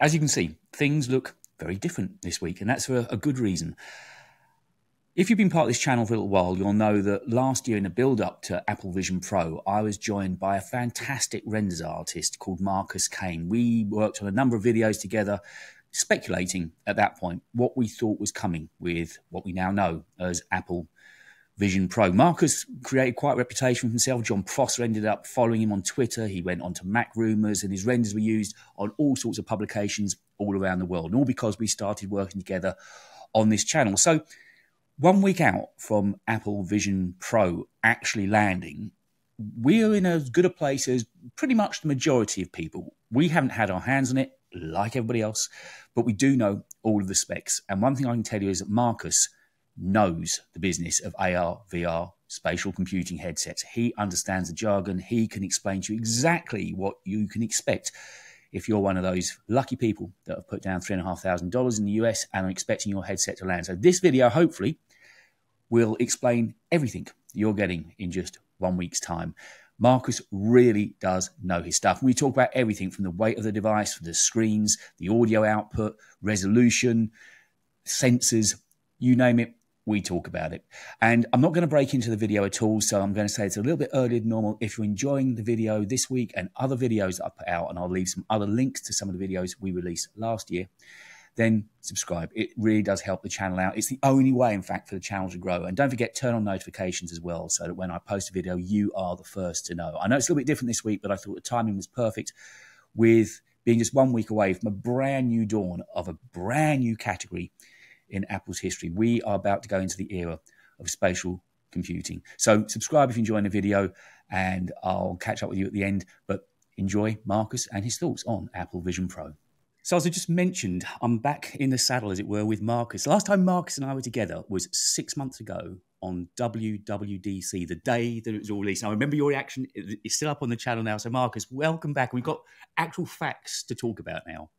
as you can see, things look very different this week, and that's for a good reason. If you've been part of this channel for a little while, you'll know that last year in the build up to Apple Vision Pro, I was joined by a fantastic renders artist called Marcus Kane. We worked on a number of videos together, speculating at that point what we thought was coming with what we now know as Apple Vision Pro. Marcus created quite a reputation for himself. Jon Prosser ended up following him on Twitter. He went on to Mac Rumors, and his renders were used on all sorts of publications all around the world, and all because we started working together on this channel. So, one week out from Apple Vision Pro actually landing, we're in as good a place as pretty much the majority of people. We haven't had our hands on it like everybody else, but we do know all of the specs. And one thing I can tell you is that Marcus knows the business of AR, VR, spatial computing headsets. He understands the jargon. He can explain to you exactly what you can expect if you're one of those lucky people that have put down $3,500 in the US and are expecting your headset to land. So, this video hopefully will explain everything you're getting in just one week's time. Marcus really does know his stuff. We talk about everything from the weight of the device, the screens, the audio output, resolution, sensors, you name it we talk about it. And I'm not going to break into the video at all, so I'm going to say it's a little bit earlier than normal. If you're enjoying the video this week and other videos that I put out, and I'll leave some other links to some of the videos we released last year, then subscribe. It really does help the channel out. It's the only way, in fact, for the channel to grow. And don't forget, turn on notifications as well, so that when I post a video, you are the first to know. I know it's a little bit different this week, but I thought the timing was perfect with being just one week away from a brand new dawn of a brand new category in Apple's history. We are about to go into the era of spatial computing. So subscribe if you're enjoying the video, and I'll catch up with you at the end. But enjoy Marcus and his thoughts on Apple Vision Pro. So, as I just mentioned, I'm back in the saddle, as it were, with Marcus. Last time Marcus and I were together was six months ago on WWDC, the day that it was all released. I remember your reaction. It's still up on the channel now. So, Marcus, welcome back. We've got actual facts to talk about now.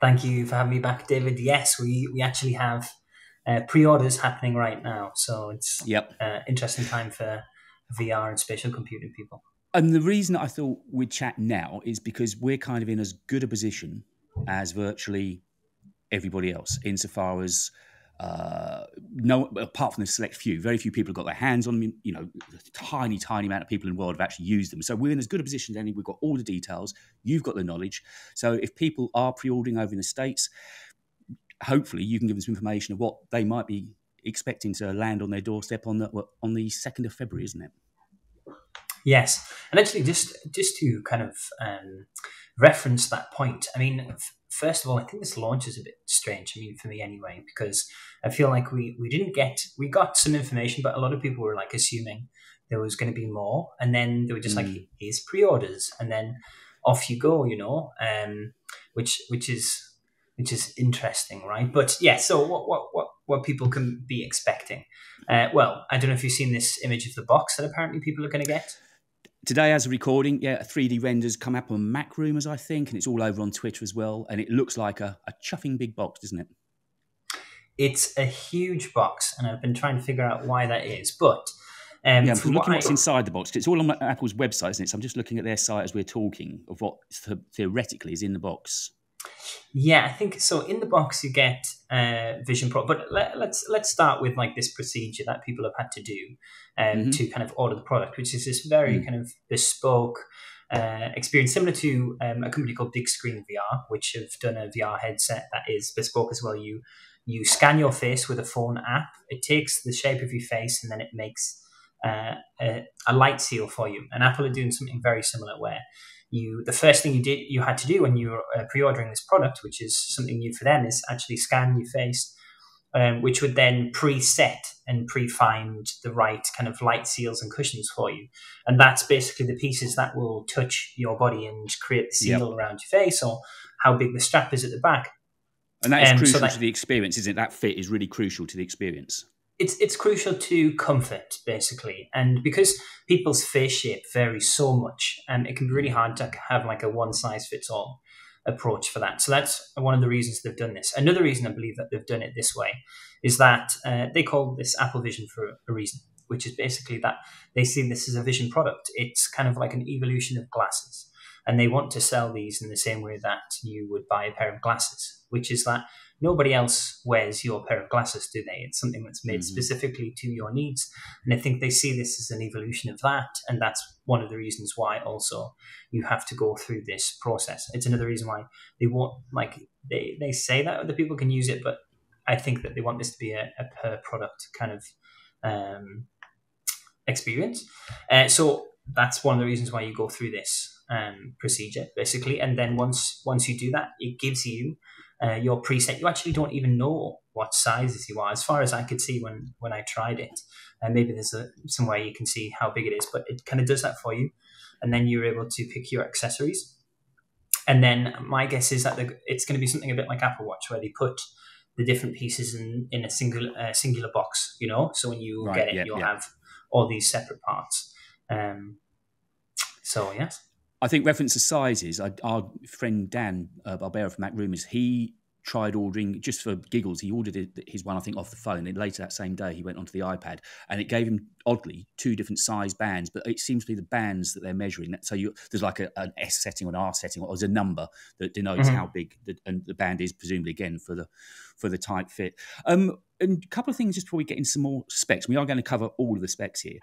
Thank you for having me back, David. Yes, we, we actually have uh, pre-orders happening right now, so it's yep uh, interesting time for VR and spatial computing people. And the reason I thought we'd chat now is because we're kind of in as good a position as virtually everybody else, insofar as uh, no, apart from the select few, very few people have got their hands on them. You know, a tiny, tiny amount of people in the world have actually used them. So we're in as good a position as any. We've got all the details. You've got the knowledge. So if people are pre-ordering over in the states, hopefully you can give them some information of what they might be expecting to land on their doorstep on the on the second of February, isn't it? Yes, and actually, just just to kind of um, reference that point, I mean, first of all, I think this launch is a bit strange. I mean, for me anyway, because I feel like we we didn't get we got some information, but a lot of people were like assuming there was going to be more, and then they were just mm. like, "Here's pre-orders," and then off you go, you know, um, which which is which is interesting, right? But yeah, so what what what what people can be expecting? Uh, well, I don't know if you've seen this image of the box that apparently people are going to get today as a recording, yeah, 3D renders come up on MacRumors, I think, and it's all over on Twitter as well. And it looks like a, a chuffing big box, doesn't it? It's a huge box, and I've been trying to figure out why that is. But um, yeah, I'm looking what's I... inside the box. It's all on Apple's website, isn't it? So I'm just looking at their site as we're talking of what th- theoretically is in the box. Yeah, I think so. In the box, you get uh, Vision Pro, but let, let's let's start with like this procedure that people have had to do um, mm-hmm. to kind of order the product, which is this very mm. kind of bespoke uh, experience, similar to um, a company called Big Screen VR, which have done a VR headset that is bespoke as well. You you scan your face with a phone app. It takes the shape of your face and then it makes uh, a, a light seal for you. And Apple are doing something very similar where you the first thing you did you had to do when you were uh, pre-ordering this product, which is something new for them, is actually scan your face, um, which would then preset and pre-find the right kind of light seals and cushions for you, and that's basically the pieces that will touch your body and create the seal yep. around your face or how big the strap is at the back. And that is um, crucial so that, to the experience, isn't it? That fit is really crucial to the experience it's it's crucial to comfort basically. And because people's face shape varies so much um, it can be really hard to have like a one size fits all approach for that. So that's one of the reasons they've done this. Another reason i believe that they've done it this way is that uh, they call this apple vision for a reason which is basically that they see this as a vision product. It's kind of like an evolution of glasses. And they want to sell these in the same way that you would buy a pair of glasses, which is that nobody else wears your pair of glasses, do they? It's something that's made mm-hmm. specifically to your needs. And I think they see this as an evolution of that. And that's one of the reasons why also you have to go through this process. It's another reason why they want, like, they, they say that other people can use it, but I think that they want this to be a, a per product kind of um, experience. Uh, so that's one of the reasons why you go through this um, procedure, basically. And then once once you do that, it gives you uh, your preset. You actually don't even know what sizes you are, as far as I could see when when I tried it. And uh, maybe there's a somewhere you can see how big it is, but it kind of does that for you. And then you're able to pick your accessories. And then my guess is that it's going to be something a bit like Apple Watch, where they put the different pieces in, in a single uh, singular box. You know, so when you right, get it, yeah, you'll yeah. have all these separate parts. Um, so yes. I think reference to sizes. I, our friend Dan uh, Barbera from Mac Rumors, he tried ordering just for giggles. He ordered his one, I think, off the phone. And later that same day, he went onto the iPad, and it gave him oddly two different size bands. But it seems to be the bands that they're measuring. So you, there's like a, an S setting or an R setting, or there's a number that denotes mm-hmm. how big the, and the band is, presumably again for the for the tight fit. Um, and a couple of things just before we get into some more specs. We are going to cover all of the specs here.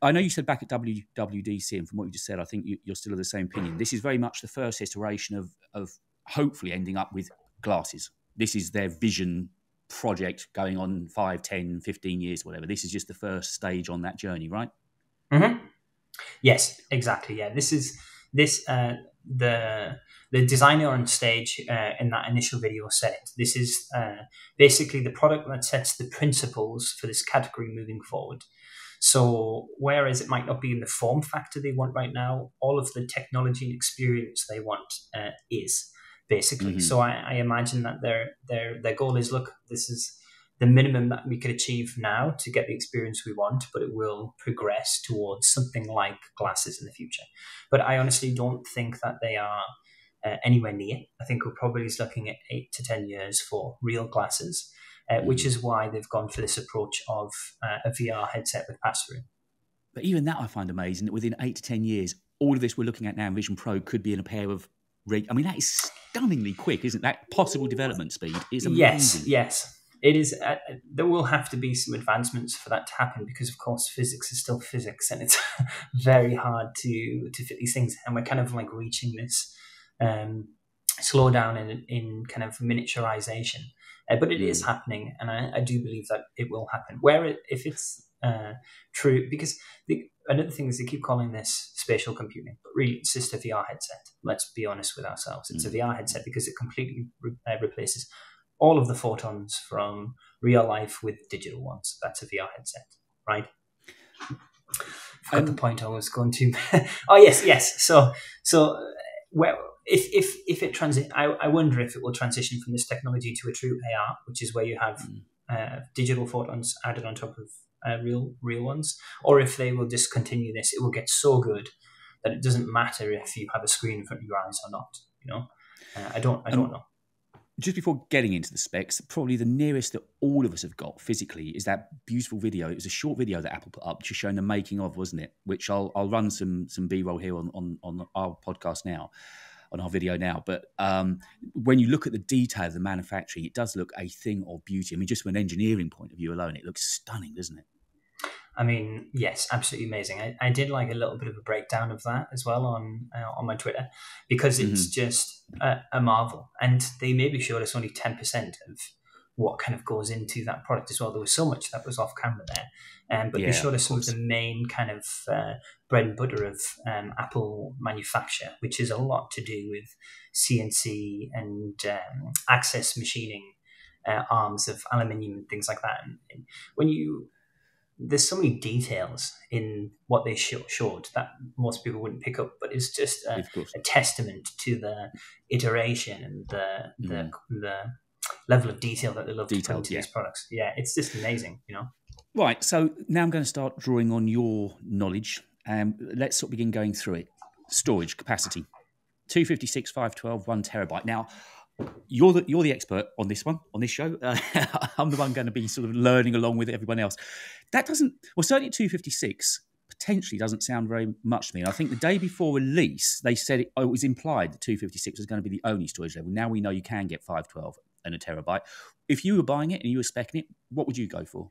I know you said back at WWDC, and from what you just said, I think you, are still of the same opinion. This is very much the first iteration of, of hopefully ending up with glasses. This is their vision project going on 5, 10, 15 years, whatever. This is just the first stage on that journey, right? Mm-hmm. Yes, exactly. Yeah, this is this uh, the the designer on stage uh, in that initial video said this is uh, basically the product that sets the principles for this category moving forward. So, whereas it might not be in the form factor they want right now, all of the technology and experience they want uh, is basically. Mm-hmm. So, I, I, imagine that their their their goal is look, this is the minimum that we could achieve now to get the experience we want, but it will progress towards something like glasses in the future. But I honestly don't think that they are uh, anywhere near. I think we're probably looking at eight to ten years for real glasses uh, which mm. is why they've gone for this approach of uh, a VR headset with pass through. But even that I find amazing that within eight to 10 years, all of this we're looking at now in Vision Pro could be in a pair of. Reg- I mean, that is stunningly quick, isn't it? That possible development speed is amazing. Yes, yes. It is. Uh, there will have to be some advancements for that to happen because, of course, physics is still physics, and it's very hard to to fit these things. And we're kind of like reaching this um, slowdown in in kind of miniaturization uh, but it is mm. happening, and I, I, do believe that it will happen. Where it, if it's uh, true, because the, another thing is they keep calling this spatial computing, but really it's just a VR headset. Let's be honest with ourselves. It's mm. a VR headset because it completely re- uh, replaces all of the photons from real life with digital ones. That's a VR headset, right? Forgot um, the point I was going to. oh yes, yes. So so uh, where if if if it transit, I, I wonder if it will transition from this technology to a true AR, which is where you have mm. uh, digital photons added on top of uh, real real ones, or if they will just continue this, it will get so good that it doesn't matter if you have a screen in front of your eyes or not. You know, uh, I don't I don't um, know. Just before getting into the specs, probably the nearest that all of us have got physically is that beautiful video. It was a short video that Apple put up, just showing the making of, wasn't it? Which I'll I'll run some some B roll here on, on on our podcast now on our video now. But um, when you look at the detail of the manufacturing, it does look a thing of beauty. I mean, just from an engineering point of view alone, it looks stunning, doesn't it? I mean, yes, absolutely amazing. I, I did like a little bit of a breakdown of that as well on uh, on my Twitter because it's mm-hmm. just a, a, marvel. And they maybe showed us only ten percent of what kind of goes into that product as well. There was so much that was off camera there, um, but yeah, they showed us some of the main kind of uh, bread and butter of um, Apple manufacture, which is a lot to do with CNC and um, access machining uh, arms of aluminium and things like that. And, and, when you there's so many details in what they show, showed that most people wouldn't pick up, but it's just a, a testament to the iteration and the the, mm. the level of detail that they love Detailed, to put into yeah. these products. Yeah, it's just amazing, you know. Right, so now I'm going to start drawing on your knowledge. Um, let's sort of begin going through it. Storage capacity, 256, 512, one terabyte. Now, you're the you're the expert on this one on this show. Uh, I'm the one going to be sort of learning along with everyone else. That doesn't well certainly 256 potentially doesn't sound very much to me. And I think the day before release, they said it, oh, it was implied that 256 was going to be the only storage level. Now we know you can get 512 and a terabyte. If you were buying it and you were specing it, what would you go for?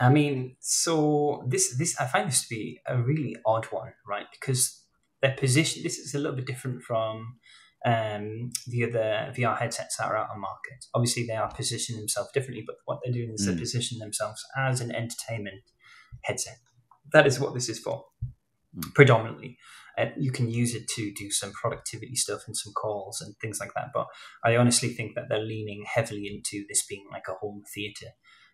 I mean, so this this I find this to be a really odd one, right? Because their position this is a little bit different from um, the other VR headsets that are out on market. Obviously, they are positioning themselves differently, but what they're doing is mm. they're positioning themselves as an entertainment headset. That is what this is for, mm. predominantly. Uh, you can use it to do some productivity stuff and some calls and things like that. But I honestly think that they're leaning heavily into this being like a home theater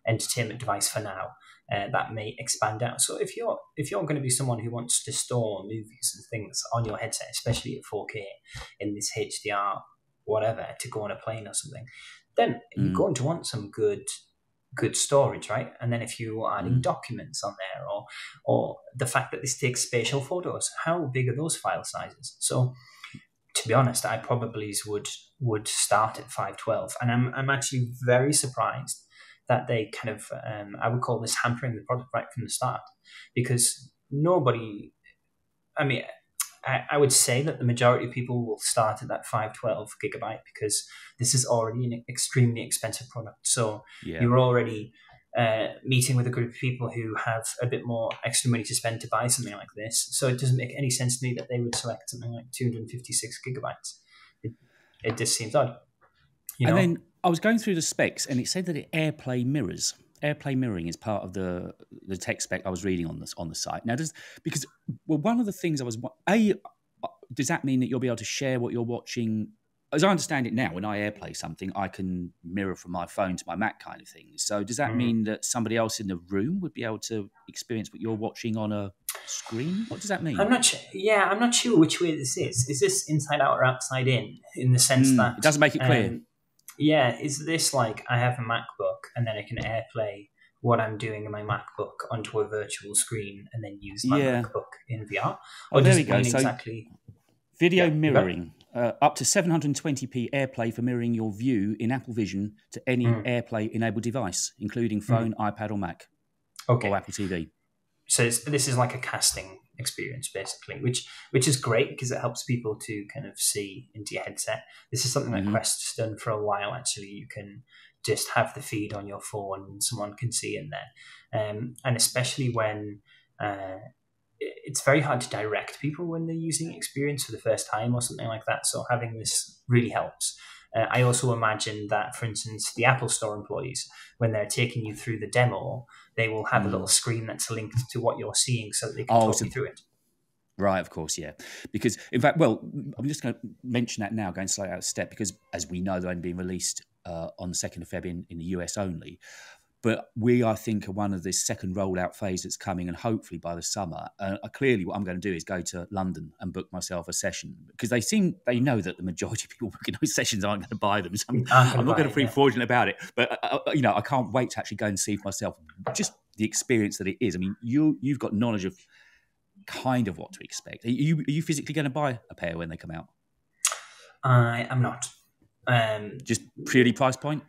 entertainment device for now. Uh, that may expand out. So if you're if you're going to be someone who wants to store movies and things on your headset, especially at 4K in this HDR whatever to go on a plane or something, then mm. you're going to want some good good storage, right? And then if you are adding mm. documents on there, or or the fact that this takes spatial photos, how big are those file sizes? So to be honest, I probably would would start at 512, and I'm I'm actually very surprised that they kind of, um, I would call this hampering the product right from the start because nobody, I mean, I, I would say that the majority of people will start at that 512 gigabyte because this is already an extremely expensive product. So yeah. you're already uh, meeting with a group of people who have a bit more extra money to spend to buy something like this. So it doesn't make any sense to me that they would select something like 256 gigabytes. It, it just seems odd. You know? And then I was going through the specs, and it said that it AirPlay mirrors. AirPlay mirroring is part of the the tech spec I was reading on this on the site. Now, does because well, one of the things I was a does that mean that you'll be able to share what you're watching? As I understand it now, when I AirPlay something, I can mirror from my phone to my Mac, kind of thing. So, does that mm. mean that somebody else in the room would be able to experience what you're watching on a screen? What does that mean? I'm not sure. Yeah, I'm not sure which way this is. Is this inside out or outside in? In the sense mm, that it doesn't make it clear. Um, yeah, is this like I have a MacBook and then I can AirPlay what I'm doing in my MacBook onto a virtual screen and then use my yeah. MacBook in VR? Or oh, there we go. So exactly... Video yeah, mirroring. Uh, up to 720p AirPlay for mirroring your view in Apple Vision to any mm. AirPlay enabled device, including phone, mm. iPad, or Mac, okay. or Apple TV. So this is like a casting experience basically, which which is great because it helps people to kind of see into your headset. This is something mm-hmm. that Quest's done for a while. Actually, you can just have the feed on your phone and someone can see in there, um, and especially when. Uh, it's very hard to direct people when they're using experience for the first time or something like that. So having this really helps. Uh, I also imagine that, for instance, the Apple Store employees, when they're taking you through the demo, they will have mm. a little screen that's linked to what you're seeing so they can oh, talk so, you through it. Right, of course, yeah. Because, in fact, well, I'm just going to mention that now, going slightly out of step, because as we know, they're only being released uh, on the 2nd of February in, in the US only. But we, I think, are one of this second rollout phase that's coming, and hopefully by the summer. Uh, clearly, what I'm going to do is go to London and book myself a session because they seem they know that the majority of people booking those sessions aren't going to buy them. So I'm, I'm not going to be yeah. fraudulent about it. But uh, uh, you know, I can't wait to actually go and see for myself just the experience that it is. I mean, you you've got knowledge of kind of what to expect. Are you are you physically going to buy a pair when they come out? I am not. Um, just purely price point.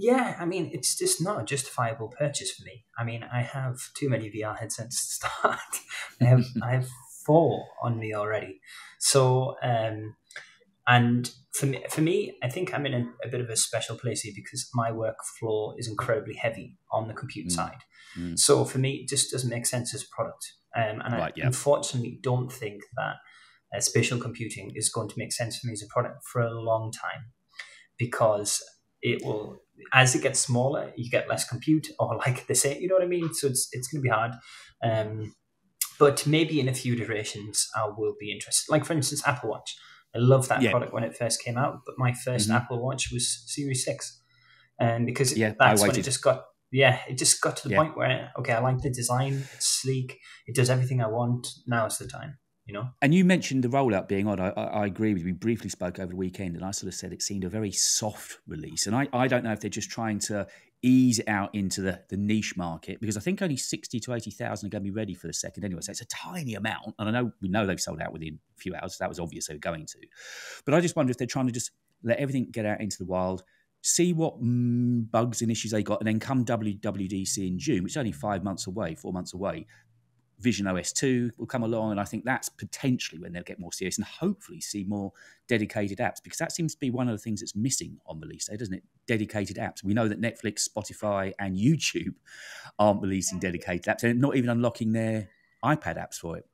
Yeah, I mean, it's just not a justifiable purchase for me. I mean, I have too many VR headsets to start. I have I have four on me already. So, um, and for me, for me, I think I'm in a, a, bit of a special place here because my workflow is incredibly heavy on the compute mm. side. Mm. So for me, it just doesn't make sense as a product. Um, and right, I yeah. unfortunately don't think that uh, spatial computing is going to make sense for me as a product for a long time because it will as it gets smaller, you get less compute, or like they say, you know what I mean. So it's it's going to be hard. Um, but maybe in a few iterations, I will be interested. Like for instance, Apple Watch. I love that yeah. product when it first came out, but my 1st mm-hmm. Apple Watch was Series Six, and um, because yeah, that's when it just got yeah, it just got to the yeah. point where okay, I like the design. It's sleek. It does everything I want. Now is the time you know. And you mentioned the rollout being odd. I, I, agree with you. We briefly spoke over the weekend, and I sort of said it seemed a very soft release. And I, I don't know if they're just trying to ease out into the, the niche market because I think only 60 to 80,000 are going to be ready for the second anyway. So it's a tiny amount. And I know we know they've sold out within a few hours. That was obvious they were going to. But I just wonder if they're trying to just let everything get out into the wild, see what mm, bugs and issues they got, and then come WWDC in June, which is only five months away, four months away, Vision OS 2 will come along, and I think that's potentially when they'll get more serious and hopefully see more dedicated apps because that seems to be one of the things that's missing on release day, doesn't it? Dedicated apps. We know that Netflix, Spotify, and YouTube aren't releasing dedicated apps and not even unlocking their iPad apps for it.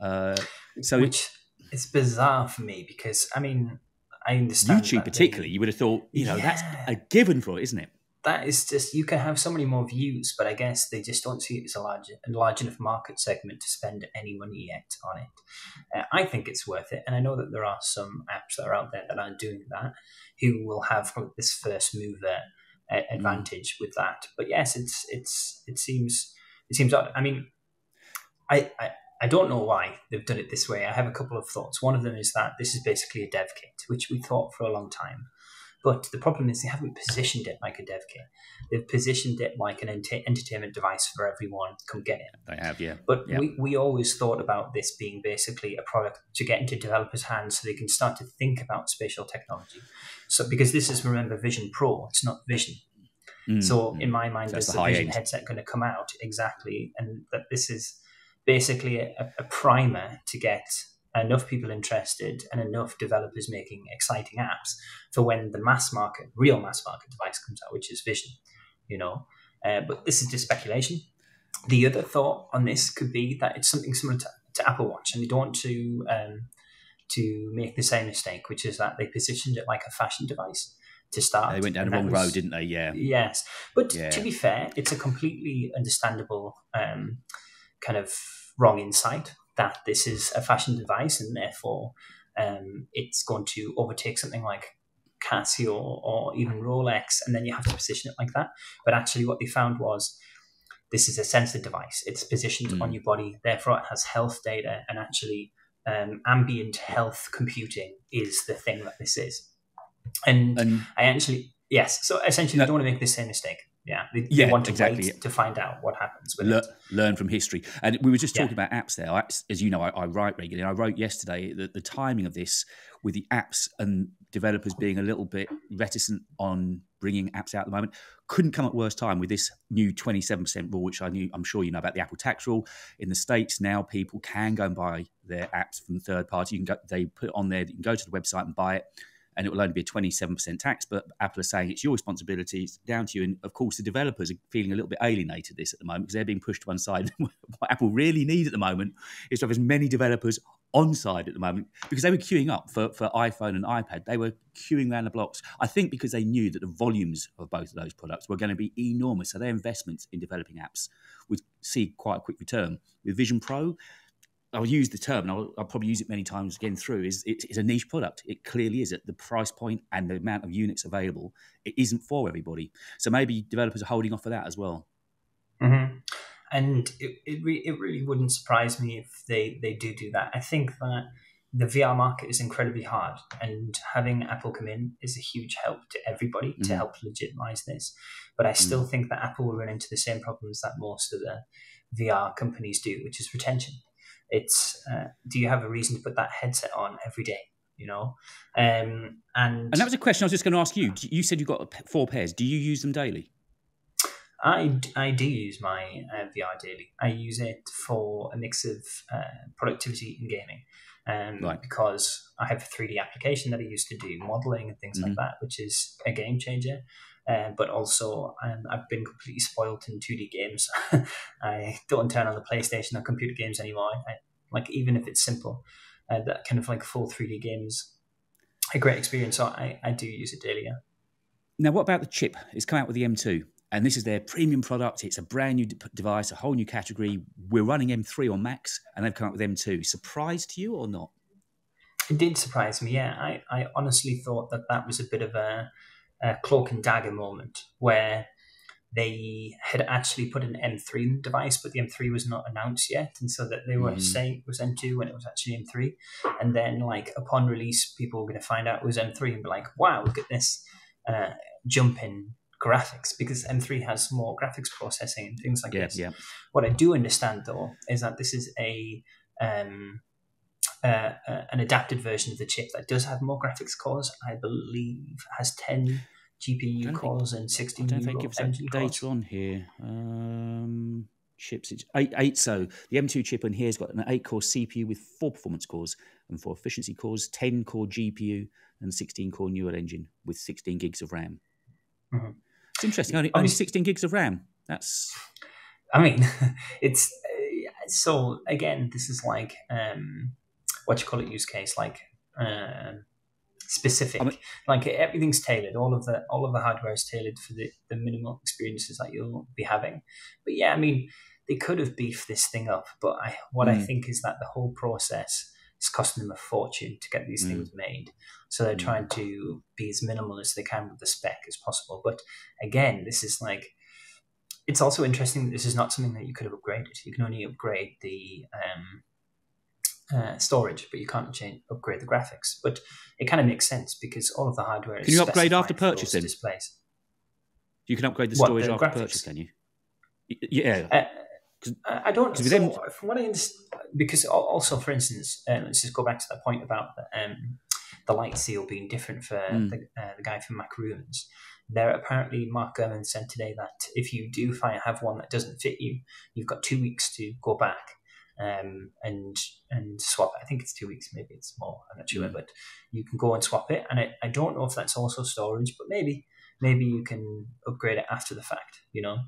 Uh, so which is bizarre for me because I mean I understand YouTube particularly. They, you would have thought you know yeah. that's a given for it, isn't it? That is just you can have so many more views, but I guess they just don't see it as a large, a large enough market segment to spend any money yet on it. Uh, I think it's worth it, and I know that there are some apps that are out there that are doing that, who will have this first mover uh, mm. advantage with that. But yes, it's it's it seems it seems odd. I mean, I, I I don't know why they've done it this way. I have a couple of thoughts. One of them is that this is basically a dev kit, which we thought for a long time but the problem is they haven't positioned it like a dev kit. They've positioned it like an ent- entertainment device for everyone. Come get it. They have, yeah. But we, we always thought about this being basically a product to get into developers' hands so they can start to think about spatial technology. So because this is remember Vision Pro, it's not Vision. Mm, so mm. in my mind, so there's the, the Vision end. headset going to come out exactly, and that this is basically a, a primer to get enough people interested and enough developers making exciting apps for when the mass market, real mass market device comes out, which is Vision, you know. Uh, but this is just speculation. The other thought on this could be that it's something similar to, to Apple Watch, and they don't want to um, to make the same mistake, which is that they positioned it like a fashion device to start. They went down the wrong was, road, didn't they? Yeah. Yes, but yeah. to be fair, it's a completely understandable um, kind of wrong insight that this is a fashion device and therefore um, it's going to overtake something like Casio or even Rolex, and then you have to position it like that. But actually, what they found was this is a sensor device. It's positioned mm. on your body, therefore it has health data, and actually, um, ambient health computing is the thing that this is. And, and I actually, yes. So essentially, no, don't want to make the same mistake yeah, they, yeah, want to exactly. wait to find out what happens with Le- it. Learn from history. And we were just talking yeah. about apps there. I, as you know, I, I, write regularly. I wrote yesterday that the timing of this, with the apps and developers being a little bit reticent on bringing apps out at the moment, couldn't come at worse time with this new 27% rule, which I knew, I'm sure you know about the Apple tax rule. In the States now, people can go and buy their apps from third party. You can go, they put it on there, you can go to the website and buy it and it will only be a 27% tax. But Apple are saying it's your responsibility, it's down to you. And of course, the developers are feeling a little bit alienated this at the moment because they're being pushed to one side. what Apple really need at the moment is to have as many developers on side at the moment because they were queuing up for, for iPhone and iPad. They were queuing around the blocks. I think because they knew that the volumes of both of those products were going to be enormous. So their investments in developing apps would see quite a quick return. With Vision Pro, I'll use the term, and I'll, I'll, probably use it many times again through. Is it, it's a niche product? It clearly is at the price point and the amount of units available. It isn't for everybody, so maybe developers are holding off for that as well. Mm-hmm. And it it, re- it really wouldn't surprise me if they they do do that. I think that the VR market is incredibly hard, and having Apple come in is a huge help to everybody mm-hmm. to help legitimize this. But I still mm-hmm. think that Apple will run into the same problems that most of the VR companies do, which is retention it's uh, do you have a reason to put that headset on every day? You know, um, and and that was a question I was just going to ask you. You said you got four pairs. Do you use them daily? I, I do use my uh, VR daily. I use it for a mix of uh, productivity and gaming. Um, right. Because I have a 3D application that I use to do modeling and things mm-hmm. like that, which is a game changer. Uh, but also, um, I've been completely spoiled in 2D games. I don't turn on the PlayStation or computer games anymore. I, like even if it's simple, uh, that kind of like full 3D games, a great experience. So I, I do use it daily. Yeah. Now, what about the chip? It's come out with the M2, and this is their premium product. It's a brand new device, a whole new category. We're running M3 on Macs, and they've come out with M2. Surprised you or not? It did surprise me. Yeah, I, I honestly thought that that was a bit of a cloak and dagger moment where they had actually put an M3 device, but the M3 was not announced yet, and so that they were mm. saying it was M2 when it was actually M3. And then, like upon release, people were going to find out it was M3 and be like, "Wow, look at this uh, jump in graphics!" Because M3 has more graphics processing and things like yeah, this. Yeah. What I do understand though is that this is a um, uh, uh, an adapted version of the chip that does have more graphics cores. I believe has ten GPU cores think, and sixteen. I don't think it data on here. Um, chips. It's eight, eight. So the M2 chip in here has got an eight core CPU with four performance cores and four efficiency cores, 10 core GPU, and 16 core neural engine with 16 gigs of RAM. Mm-hmm. It's interesting. Only, only 16 gigs of RAM. That's. I mean, it's so again. This is like um, what you call it use case, like uh, specific. I mean, like everything's tailored. All of the all of the hardware is tailored for the the minimal experiences that you'll be having. But yeah, I mean, they could have beefed this thing up. But I, what mm. I think is that the whole process is costing them a fortune to get these mm. things made. So they're mm. trying to be as minimal as they can with the spec as possible. But again, this is like it's also interesting that this is not something that you could have upgraded. You can only upgrade the um, uh, storage, but you can't change upgrade the graphics. But it kind of makes sense because all of the hardware. Can you upgrade after purchase? Then displays. You can upgrade the storage what, the after graphics? purchase, can you? Yeah. Uh, I don't. So them... From what I understand, because also, for instance, uh, let's just go back to that point about the, um, the light seal being different for mm. the, uh, the guy from MacRumors. There, apparently, Mark Gurman said today that if you do find have one that doesn't fit you, you've got two weeks to go back um, and and swap it. I think it's two weeks, maybe it's more. I'm not sure, mm. but you can go and swap it. And I, I don't know if that's also storage, but maybe maybe you can upgrade it after the fact. You know.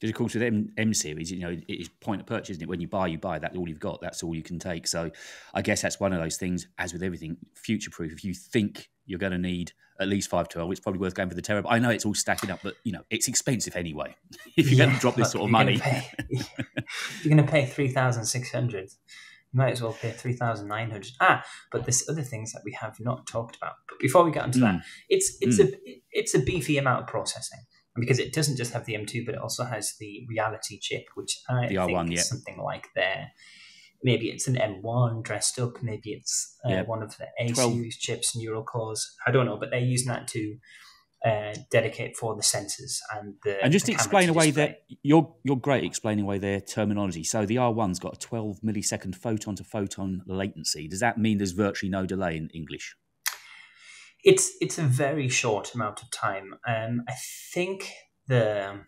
Because of course with M, M series, you know, it is point of purchase, isn't it? When you buy, you buy. That's all you've got. That's all you can take. So, I guess that's one of those things. As with everything, future proof. If you think you're going to need at least five twelve, it's probably worth going for the Tera. I know it's all stacking up, but you know, it's expensive anyway. if you're yeah, going to drop this sort of money, gonna pay, you're going to pay three thousand six hundred. You might as well pay three thousand nine hundred. Ah, but there's other things that we have not talked about. But before we get into mm. that, it's it's mm. a it's a beefy amount of processing because it doesn't just have the M2, but it also has the reality chip, which I the think R1, is yeah. something like their maybe it's an M1 dressed up, maybe it's uh, yeah. one of the A 12. series chips, neural cores. I don't know, but they're using that to uh, dedicate for the sensors and the and just the explain away that you're you're great explaining away their terminology. So the R1's got a 12 millisecond photon to photon latency. Does that mean there's virtually no delay in English? It's it's a very short amount of time. Um, I think the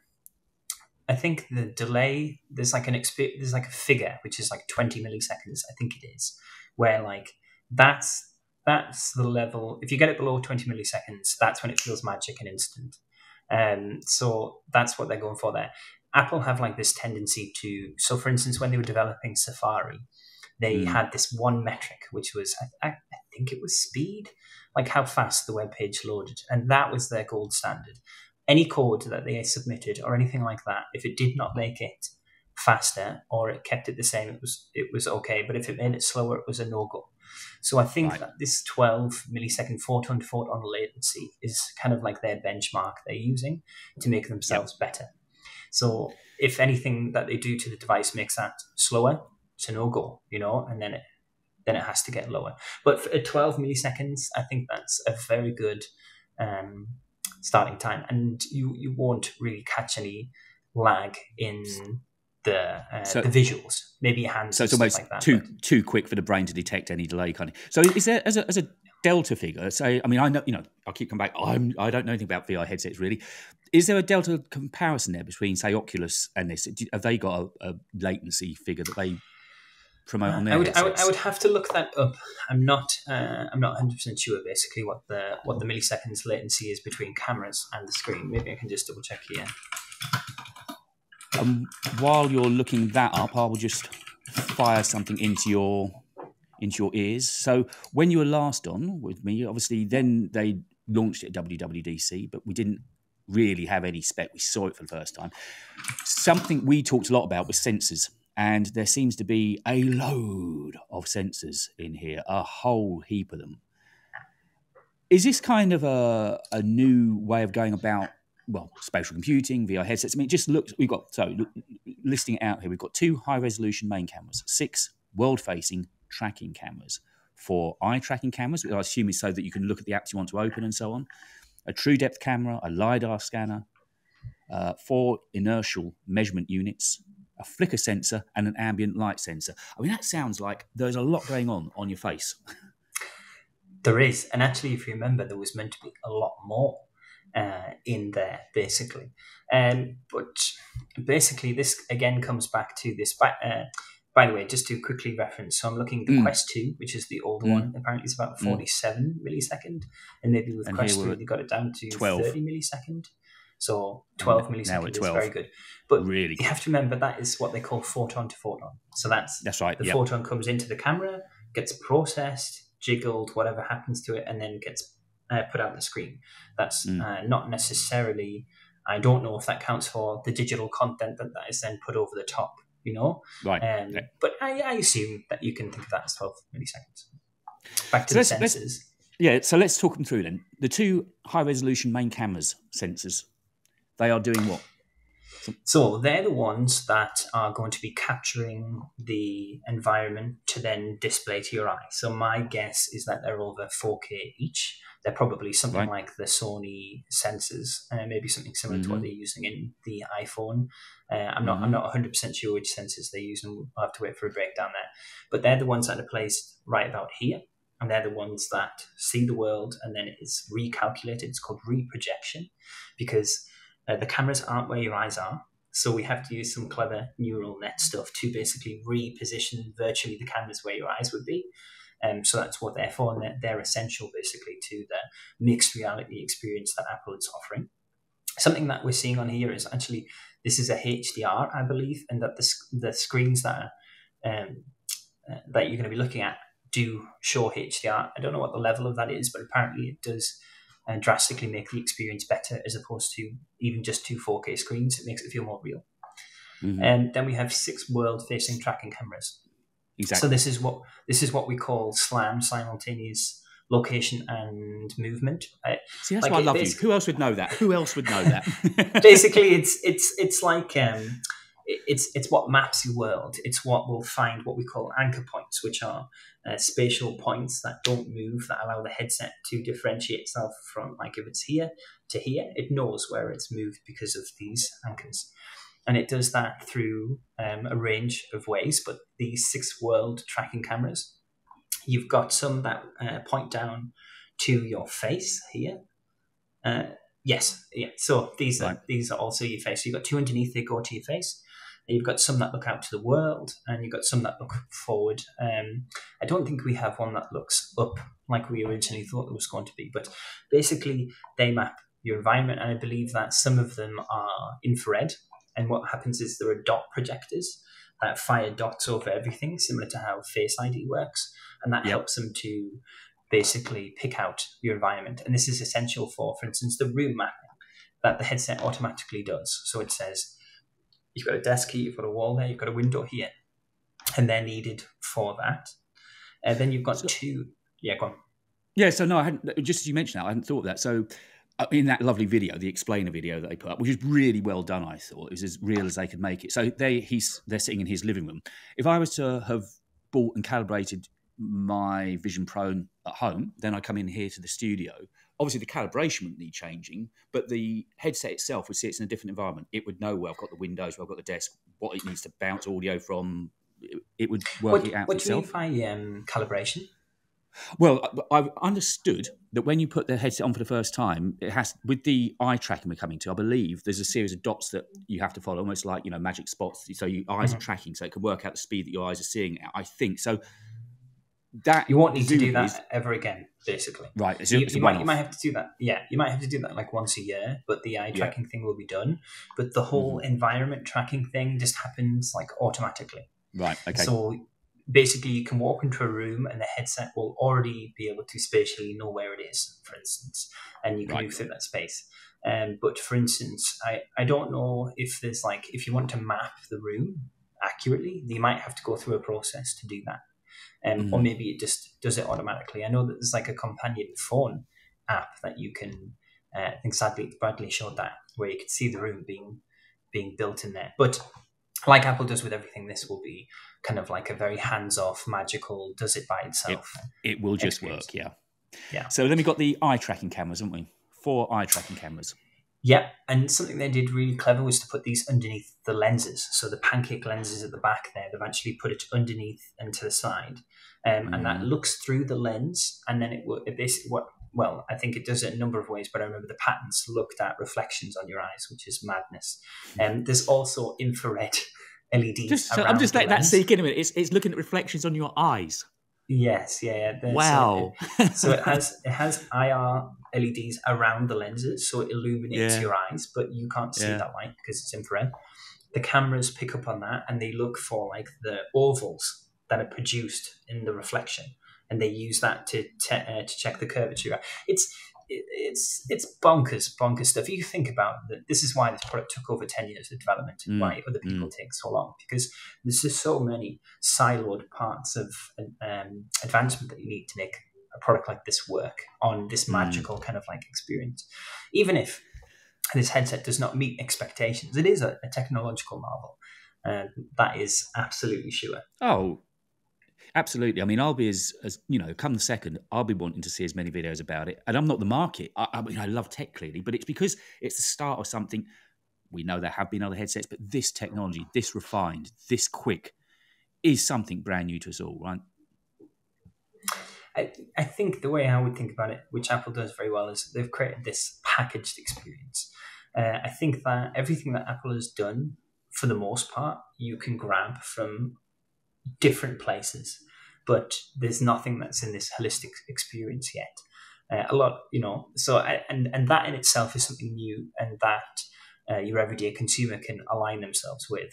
I think the delay there's like an exp- there's like a figure which is like 20 milliseconds. I think it is where like that's that's the level. If you get it below 20 milliseconds, that's when it feels magic and instant. Um, so that's what they're going for there. Apple have like this tendency to. So, for instance, when they were developing Safari, they mm. had this one metric, which was I, I, think it was speed, like how fast the web page loaded, and that was their gold standard. Any code that they submitted or anything like that, if it did not make it faster or it kept it the same, it was it was okay. But if it made it slower, it was a no go. So I think right. that this 12 millisecond photon to photon latency is kind of like their benchmark they're using to make themselves yep. better. So if anything that they do to the device makes that slower, it's a no go, you know, and then it then it has to get lower. But for 12 milliseconds, I think that's a very good um, starting time, and you you won't really catch any lag in the uh, so, the visuals. Maybe hands. So it's almost like that, too but. too quick for the brain to detect any delay, kind of. So is there as a as a delta figure? Say, I mean, I know you know, I keep coming back. I'm I don't know anything about VR headsets really. Is there a delta comparison there between say Oculus and this? Have they got a, a latency figure that they promote on their I would, I would, I would have to look that up. I'm not uh, I'm not 100 percent sure basically what the what the milliseconds latency is between cameras and the screen. Maybe I can just double check here. Um, while you're looking that up, I will just fire something into your into your ears. So when you were last on with me, obviously then they launched it at WWDC, but we didn't really have any spec. We saw it for the first time. Something we talked a lot about was sensors and there seems to be a load of sensors in here, a whole heap of them. Is this kind of a, a new way of going about, well, spatial computing, VR headsets? I mean, it just looks, we've got, so listing it out here, we've got two high resolution main cameras, six world facing tracking cameras, four eye tracking cameras, which I assume is so that you can look at the apps you want to open and so on, a true depth camera, a LiDAR scanner, uh, four inertial measurement units, a flicker sensor, and an ambient light sensor. I mean, that sounds like there's a lot going on on your face. There is, and actually, if you remember, there was meant to be a lot more. uh, in there, basically. Um, but basically, this again comes back to this. Uh, by the way, just to quickly reference, so I'm looking at the mm. Quest 2, which is the older mm. one. Apparently, it's about mm. 47 mm. millisecond. And maybe with and Quest 3, they got it down to 12. 30 millisecond. So 12 millisecond 12. is very good. But really you have to remember that is what they call photon to photon. So that's that's right. The yep. photon comes into the camera, gets processed, jiggled, whatever happens to it, and then gets uh, put out the screen. That's mm. uh, not necessarily. I don't know if that counts for the digital content that, that is then put over the top. You know, right? Um, okay. But I, I, assume that you can think of that as twelve milliseconds. Back to so the sensors. Yeah, so let's talk them through then. The two high resolution main cameras sensors they are doing what? So they're the ones that are going to be capturing the environment to then display to your eye. So my guess is that they're over 4K each. They're probably something right. like the Sony sensors, uh, maybe something similar mm-hmm. to what mm-hmm. they're using in the iPhone. Uh, I'm not. Mm-hmm. I'm not 100 percent sure which sensors they use, and I'll have to wait for a breakdown there. But they're the ones that are placed right about here, and they're the ones that see the world, and then it is recalculated. It's called reprojection, because uh, the cameras aren't where your eyes are. So we have to use some clever neural net stuff to basically reposition virtually the cameras where your eyes would be. Um, so that's what they're for, and they're, they're essential basically to the mixed reality experience that Apple is offering. Something that we're seeing on here is actually this is a HDR, I believe, and that the, the screens that are, um, uh, that you're going to be looking at do show HDR. I don't know what the level of that is, but apparently it does and drastically make the experience better as opposed to even just two 4K screens. It makes it feel more real. Mm-hmm. And then we have six world-facing tracking cameras. Exactly. So this is what this is what we call SLAM, simultaneous location and movement. See, that's like why I love you. Who else would know that? Who else would know that? basically, it's it's it's like um, it's it's what maps your world. It's what will find what we call anchor points, which are uh, spatial points that don't move that allow the headset to differentiate itself from like if it's here to here, it knows where it's moved because of these anchors. And it does that through um, a range of ways. But these six world tracking cameras, you've got some that uh, point down to your face here. Uh, yes, yeah. So these are these are also your face. So you've got two underneath. They go to your face. You've got some that look out to the world, and you've got some that look forward. Um, I don't think we have one that looks up like we originally thought it was going to be, but basically they map your environment, and I believe that some of them are infrared. And what happens is there are dot projectors that fire dots over everything, similar to how Face ID works, and that yep. helps them to basically pick out your environment. And this is essential for, for instance, the room mapping that the headset automatically does. So it says you've got a desk here, you've got a wall there, you've got a window here, and they're needed for that. And then you've got so, two. Yeah, go on. Yeah, so no, I hadn't. Just as you mentioned that, I hadn't thought of that. So uh, in that lovely video, the explainer video that they put up, which is really well done, I thought it was as real as they could make it. So they he's they're sitting in his living room. If I was to have bought and calibrated my Vision Pro at home, then I come in here to the studio obviously the calibration wouldn't need changing, but the headset itself would see it's in a different environment. It would know where I've got the windows, where I've got the desk, what it needs to bounce audio from. It, would work what, it out what itself. Do you mean by um, calibration? Well, I've understood that when you put the headset on for the first time, it has with the eye tracking we're coming to. I believe there's a series of dots that you have to follow, almost like you know magic spots. So your eyes mm-hmm. are tracking, so it can work out the speed that your eyes are seeing. I think so that you won't need to do that is, ever again, basically. Right. you, you might, you might have to do that. Yeah, you might have to do that like once a year, but the eye tracking yeah. thing will be done. But the whole mm-hmm. environment tracking thing just happens like automatically. Right. Okay. So basically, you can walk into a room and the headset will already be able to spatially know where it is, for instance, and you can right. move through that space. Um, but for instance, I, I don't know if there's like if you want to map the room accurately, you might have to go through a process to do that um, mm-hmm. or maybe it just does it automatically. I know that there's like a companion phone app that you can. Uh, I think sadly Bradley showed that where you could see the room being being built in there. But like Apple does with everything, this will be kind of like a very hands-off, magical, does it by itself. It, it will just experience. work, yeah. Yeah. So then we got the eye tracking cameras, haven't we? Four eye tracking cameras. Yeah, and something they did really clever was to put these underneath the lenses. So the pancake lenses at the back there, they've actually put it underneath and to the side, um, mm. and that mm. looks through the lens, and then it, it basically what well, I think it does it a number of ways, but I remember the patents looked at reflections on your eyes, which is madness. And um, there's also infrared LEDs. Just, so I'm just letting that sink in a minute. It's, it's looking at reflections on your eyes. Yes, yeah, yeah. wow. Uh, so it has it has IR LEDs around the lenses, so it illuminates yeah. your eyes, but you can't see yeah. that light because it's infrared. The cameras pick up on that, and they look for like the ovals that are produced in the reflection, and they use that to te- uh, to check the curvature. It's it's it's bonkers, bonkers stuff. You think about that. This is why this product took over ten years of development, and mm. why other people mm. take so long because there's just so many siloed parts of um, advancement that you need to make a product like this work on this mm. magical mm. kind of like experience. Even if this headset does not meet expectations, it is a, a technological marvel. and that is absolutely sure. Oh, Absolutely. I mean, I'll be as, as you know, come the second, I'll be wanting to see as many videos about it. And I'm not the market. I, I mean, I love tech clearly, but it's because it's the start of something. We know there have been other headsets, but this technology, this refined, this quick, is something brand new to us all, right? I, I think the way I would think about it, which Apple does very well, is they've created this packaged experience. Uh, I think that everything that Apple has done, for the most part, you can grab from different places but there's nothing that's in this holistic experience yet. Uh, a lot, you know, so and and that in itself is something new, and that uh, your everyday consumer can align themselves with.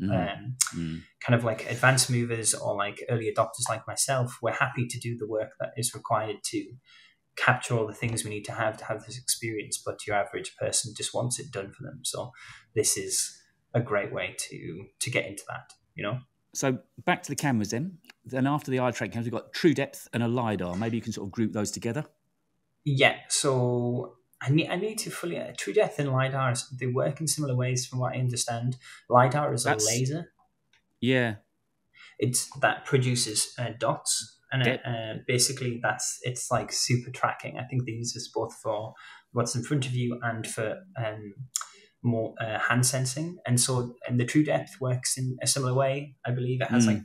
Mm. Um, mm. Kind of like advanced movers or like early adopters like myself, we're happy to do the work that is required to capture all the things we need to have to have this experience. But your average person just wants it done for them. So this is a great way to to get into that. You know. So back to the cameras then. Then after the eye track cameras, we've got true depth and a lidar. Maybe you can sort of group those together. Yeah. So I need I need to fully uh, true depth and lidar they work in similar ways from what I understand. Lidar is That's, a laser. Yeah. It's that produces uh, dots, and it, uh, basically that's it's like super tracking. I think they use this both for what's in front of you and for um, more uh, hand sensing, and so and the True Depth works in a similar way. I believe it has mm. like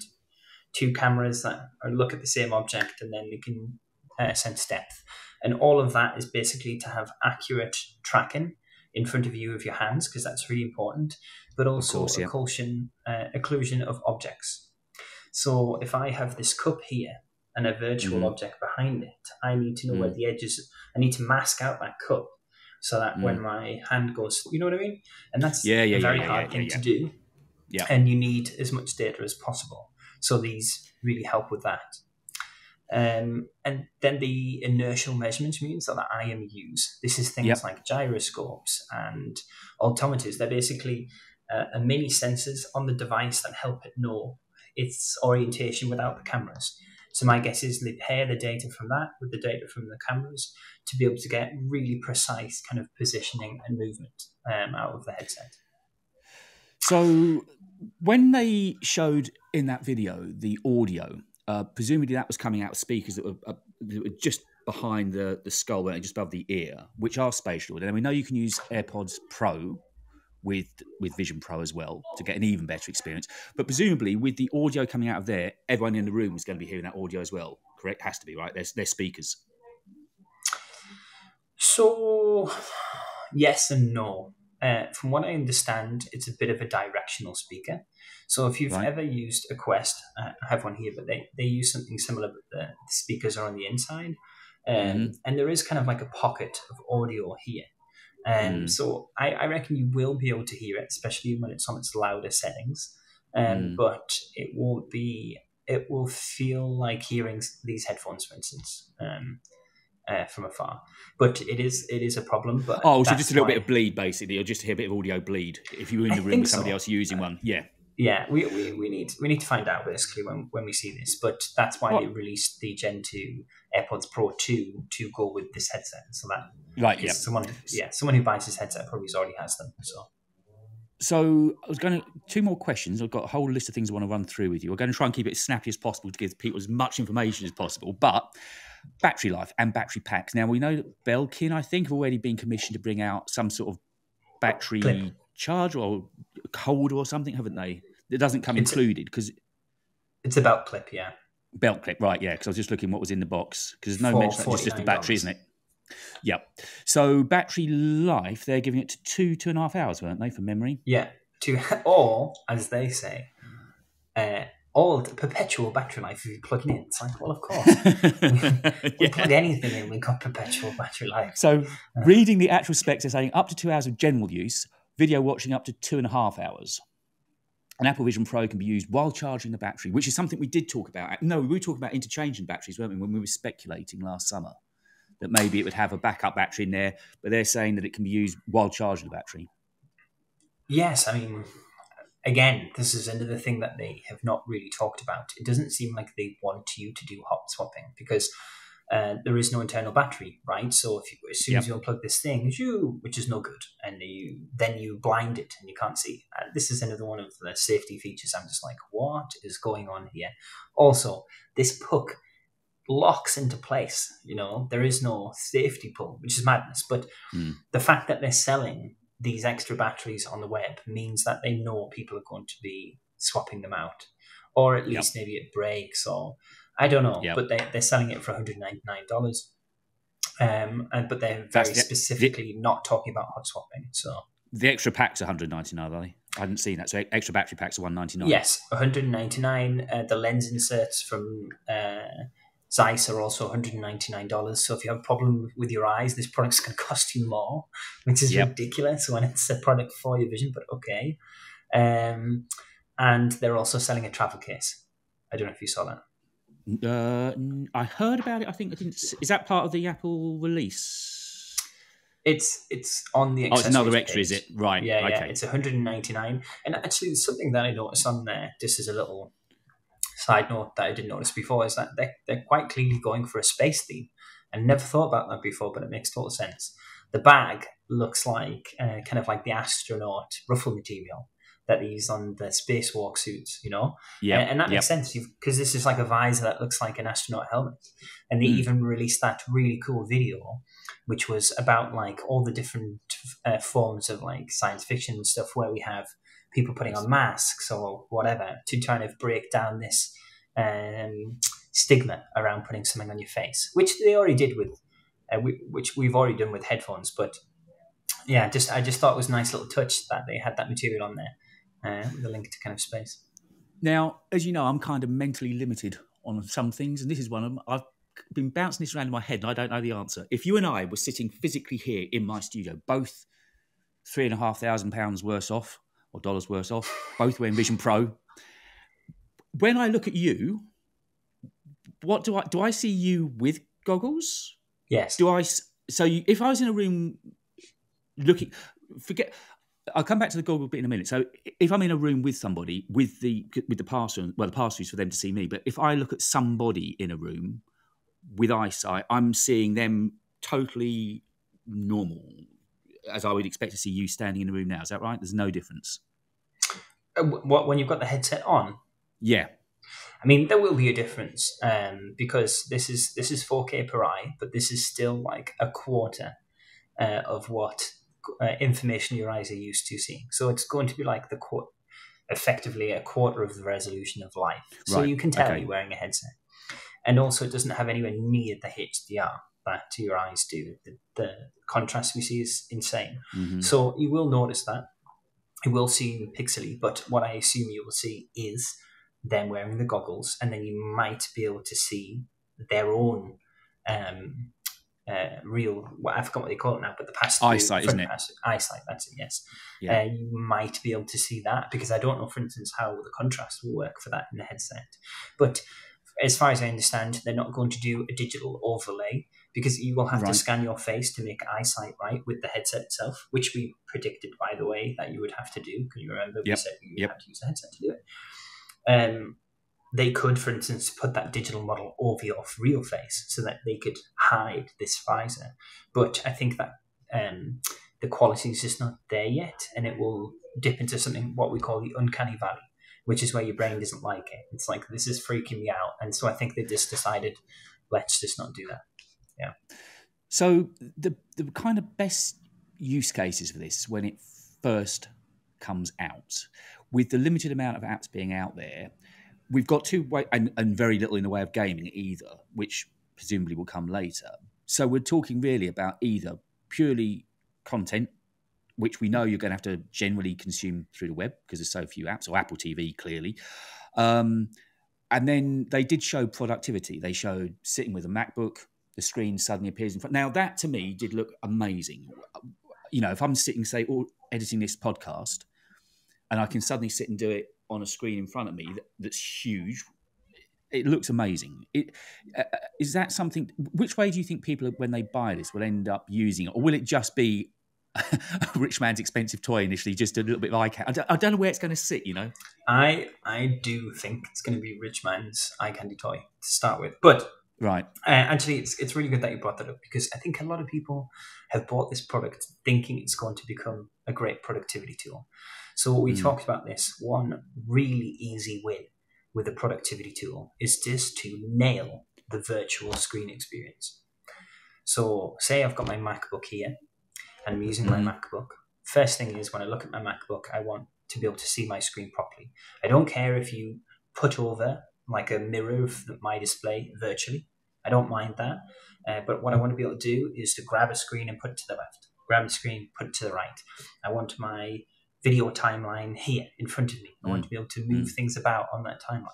two cameras that are look at the same object, and then they can uh, sense depth, and all of that is basically to have accurate tracking in front of you of your hands because that's really important, but also course, yeah. occlusion, uh, occlusion of objects. So if I have this cup here and a virtual mm. object behind it, I need to know mm. where the edges. I need to mask out that cup so that mm. when my hand goes, you know what I mean? And that's yeah, yeah, a very yeah, hard thing to do. Yeah. And you need as much data as possible. So these really help with that. Um, and then the inertial measurements means are the IMUs. This is things yep. like gyroscopes and altimeters. They're basically uh, a mini sensors on the device that help it know its orientation without the cameras. So my guess is they pair the data from that with the data from the cameras to be able to get really precise kind of positioning and movement um, out of the headset. So when they showed in that video the audio, uh, presumably that was coming out of speakers that were, uh, that were just behind the, the skull and just above the ear, which are spatial. And we know you can use AirPods Pro with with Vision Pro as well to get an even better experience. But presumably, with the audio coming out of there, everyone in the room is going to be hearing that audio as well. Correct? Has to be right. There's there's speakers. So, yes and no. Uh, from what I understand, it's a bit of a directional speaker. So if you've right. ever used a Quest, uh, I have one here, but they, they use something similar, but the, speakers are on the inside. Um, mm-hmm. And there is kind of like a pocket of audio here. Um, mm. So I, I, reckon you will be able to hear it, especially when it's on its louder settings. Um, mm. But it won't be. It will feel like hearing these headphones, for instance, um, uh, from afar. But it is it is a problem. But oh, so just a little bit of bleed, basically, or just to hear a bit of audio bleed if you were in the I room with somebody so. else using one. Yeah. Yeah, we, we, we need we need to find out basically when, when we see this, but that's why what? they released the Gen two AirPods Pro two to go with this headset. So that Right. Yeah. Someone, yeah, someone who buys this headset probably already has them. So. So I was going to two more questions. I've got a whole list of things I want to run through with you. We're going to try and keep it as snappy as possible to give people as much information as possible. But battery life and battery packs. Now we know that Belkin, I think, have already been commissioned to bring out some sort of battery Clip. charge or code or something, haven't they? It doesn't come it's included because it's a belt clip, yeah. Belt clip, right? Yeah, because I was just looking what was in the box because there's no mention. It's just the battery, isn't it? Yep. So battery life, they're giving it to two, two and a half hours, weren't they, from memory? Yeah. To or as they say, uh, old perpetual battery life if you plug it in. It's like, well, of course, we Yeah. plug anything in, we've got perpetual battery life. So uh. reading the actual specs, they're saying up to two hours of general use, video watching up to two and a half hours. An Apple Vision Pro can be used while charging the battery, which is something we did talk about. Uh, no, we were talking about interchanging batteries, weren't we, when we were speculating last summer that maybe it would have a backup battery in there, but they're saying that it can be used while charging the battery. Yes, I mean, again, this is another thing that they have not really talked about. It doesn't seem like they want you to do hot swapping because uh, there is no internal battery, right? So if you, as soon as you unplug this thing, you, which is no good, and you then you blind it and you can't see. And this is another one of the safety features. I'm just like, what is going on here? Also, this puck locks into place. You know, there is no safety pull, which is madness. But Hmm. the fact that they're selling these extra batteries on the web means that they know people are going to be swapping them out, or at least maybe it breaks, or I don't know. Yep. But they they're selling it for one hundred ninety nine dollars. Um, and but they're That's very the- specifically not talking about hot swapping. So The extra packs are 199 are they? I hadn't seen that. So extra battery packs are 199 yes, one hundred ninety nine. Uh, the lens inserts from uh, Zeiss are also one hundred ninety nine dollars. So if you have a problem with your eyes, this product's going to cost you more, which is Yep. ridiculous when it's a product for your vision. But okay. Um, and they're also selling a travel case. I don't know if you saw that. Uh, I heard about it. I think I didn't. Is that part of the Apple release? It's it's on the Oh, it's another extra, is it? Right. Yeah, yeah, okay. it's 199. And actually, there's something that I noticed on there. This is a little side note that I didn't notice before is that they're, they're quite clearly going for a space theme. I never thought about that before, but it makes total sense. The bag looks like uh, kind of like the astronaut ruffle material that they use on the spacewalk suits, you know? Yeah. and, and that yep. makes sense because this is like a visor that looks like an astronaut helmet. And they Mm. even released that really cool video, which was about like all the different uh, forms of like science fiction and stuff where we have people putting on masks or whatever to kind of break down this um, stigma around putting something on your face, which they already did with, uh, we, which we've already done with headphones. But yeah, just I just thought it was a nice little touch that they had that material on there uh, with a link to kind of space. Now, as you know, I'm kind of mentally limited on some things, and this is one of them. I've been bouncing this around in my head, and I don't know the answer. If you and I were sitting physically here in my studio, both three and a half thousand pounds worse off, or dollars worse off, both wearing Vision Pro, when I look at you, what do I do? I see you with goggles? Yes. do I? So you, if I was in a room looking, forget. I'll come back to the Google bit in a minute. So if I'm in a room with somebody with the with the pass well, the pass is for them to see me. But if I look at somebody in a room with eyesight, I'm seeing them totally normal, as I would expect to see you standing in the room now. Is that right? There's no difference. Uh, What when you've got the headset on? Yeah. I mean, there will be a difference um, because this is this is 4K per eye, but this is still like a quarter uh, of what uh, information your eyes are used to seeing. So it's going to be like the qu- effectively a quarter of the resolution of life. So Right, you can tell okay. you're wearing a headset, and also it doesn't have anywhere near the HDR that your eyes do. The, the contrast we see is insane. Mhm. So you will notice that. It will seem pixely, but what I assume you will see is them wearing the goggles, and then you might be able to see their own um, uh, real. Well, I forgot what they call it now, but the pass Eyesight, isn't it? eyesight. That's it. Yes. Yeah. Uh, you might be able to see that because I don't know, for instance, how the contrast will work for that in the headset. But as far as I understand, they're not going to do a digital overlay because you will have Right. to scan your face to make eyesight right with the headset itself, which we predicted, by the way, that you would have to do. Can you remember? We said you Yep. had to use the headset to do it. Um, they could, for instance, put that digital model over your real face so that they could hide this visor. But I think that um, the quality is just not there yet, and it will dip into something what we call the uncanny valley, which is where your brain doesn't like it. It's like this is freaking me out, and so I think they just decided, let's just not do that. So the the kind of best use cases for this when it first comes out, with the limited amount of apps being out there, we've got two way and, and very little in the way of gaming either, which presumably will come later. so we're talking really about either purely content, which we know you're going to have to generally consume through the web because there's so few apps, or Apple TV clearly. Um, and then they did show productivity. They showed sitting with a MacBook, the screen suddenly appears in front. Now that to me did look amazing. You know, if I'm sitting, say, or editing this podcast, and I can suddenly sit and do it on a screen in front of me that, that's huge. It looks amazing. It, uh, uh is that something? Which way do you think people, when they buy this, will end up using it, or will it just be a rich man's expensive toy initially, just a little bit of eye candy? I don't, I don't know where it's going to sit. You know, I I do think it's going to be rich man's eye candy toy to start with, but Right. Uh, actually, it's it's really good that you brought that up because I think a lot of people have bought this product thinking it's going to become a great productivity tool. So we mm. talked about this. One really easy win with a productivity tool is just to nail the virtual screen experience. So say I've got my MacBook here and I'm using mm. my mm-hmm. MacBook. First thing is when I look at my MacBook, I want to be able to see my screen properly. I don't care if you put over like a mirror of my display virtually. I don't mind that. Uh, but what I want to be able to do is to grab a screen and put it to the left, grab a screen, put it to the right. I want my video timeline here in front of me. I want mm. to be able to move mm. things about on that timeline.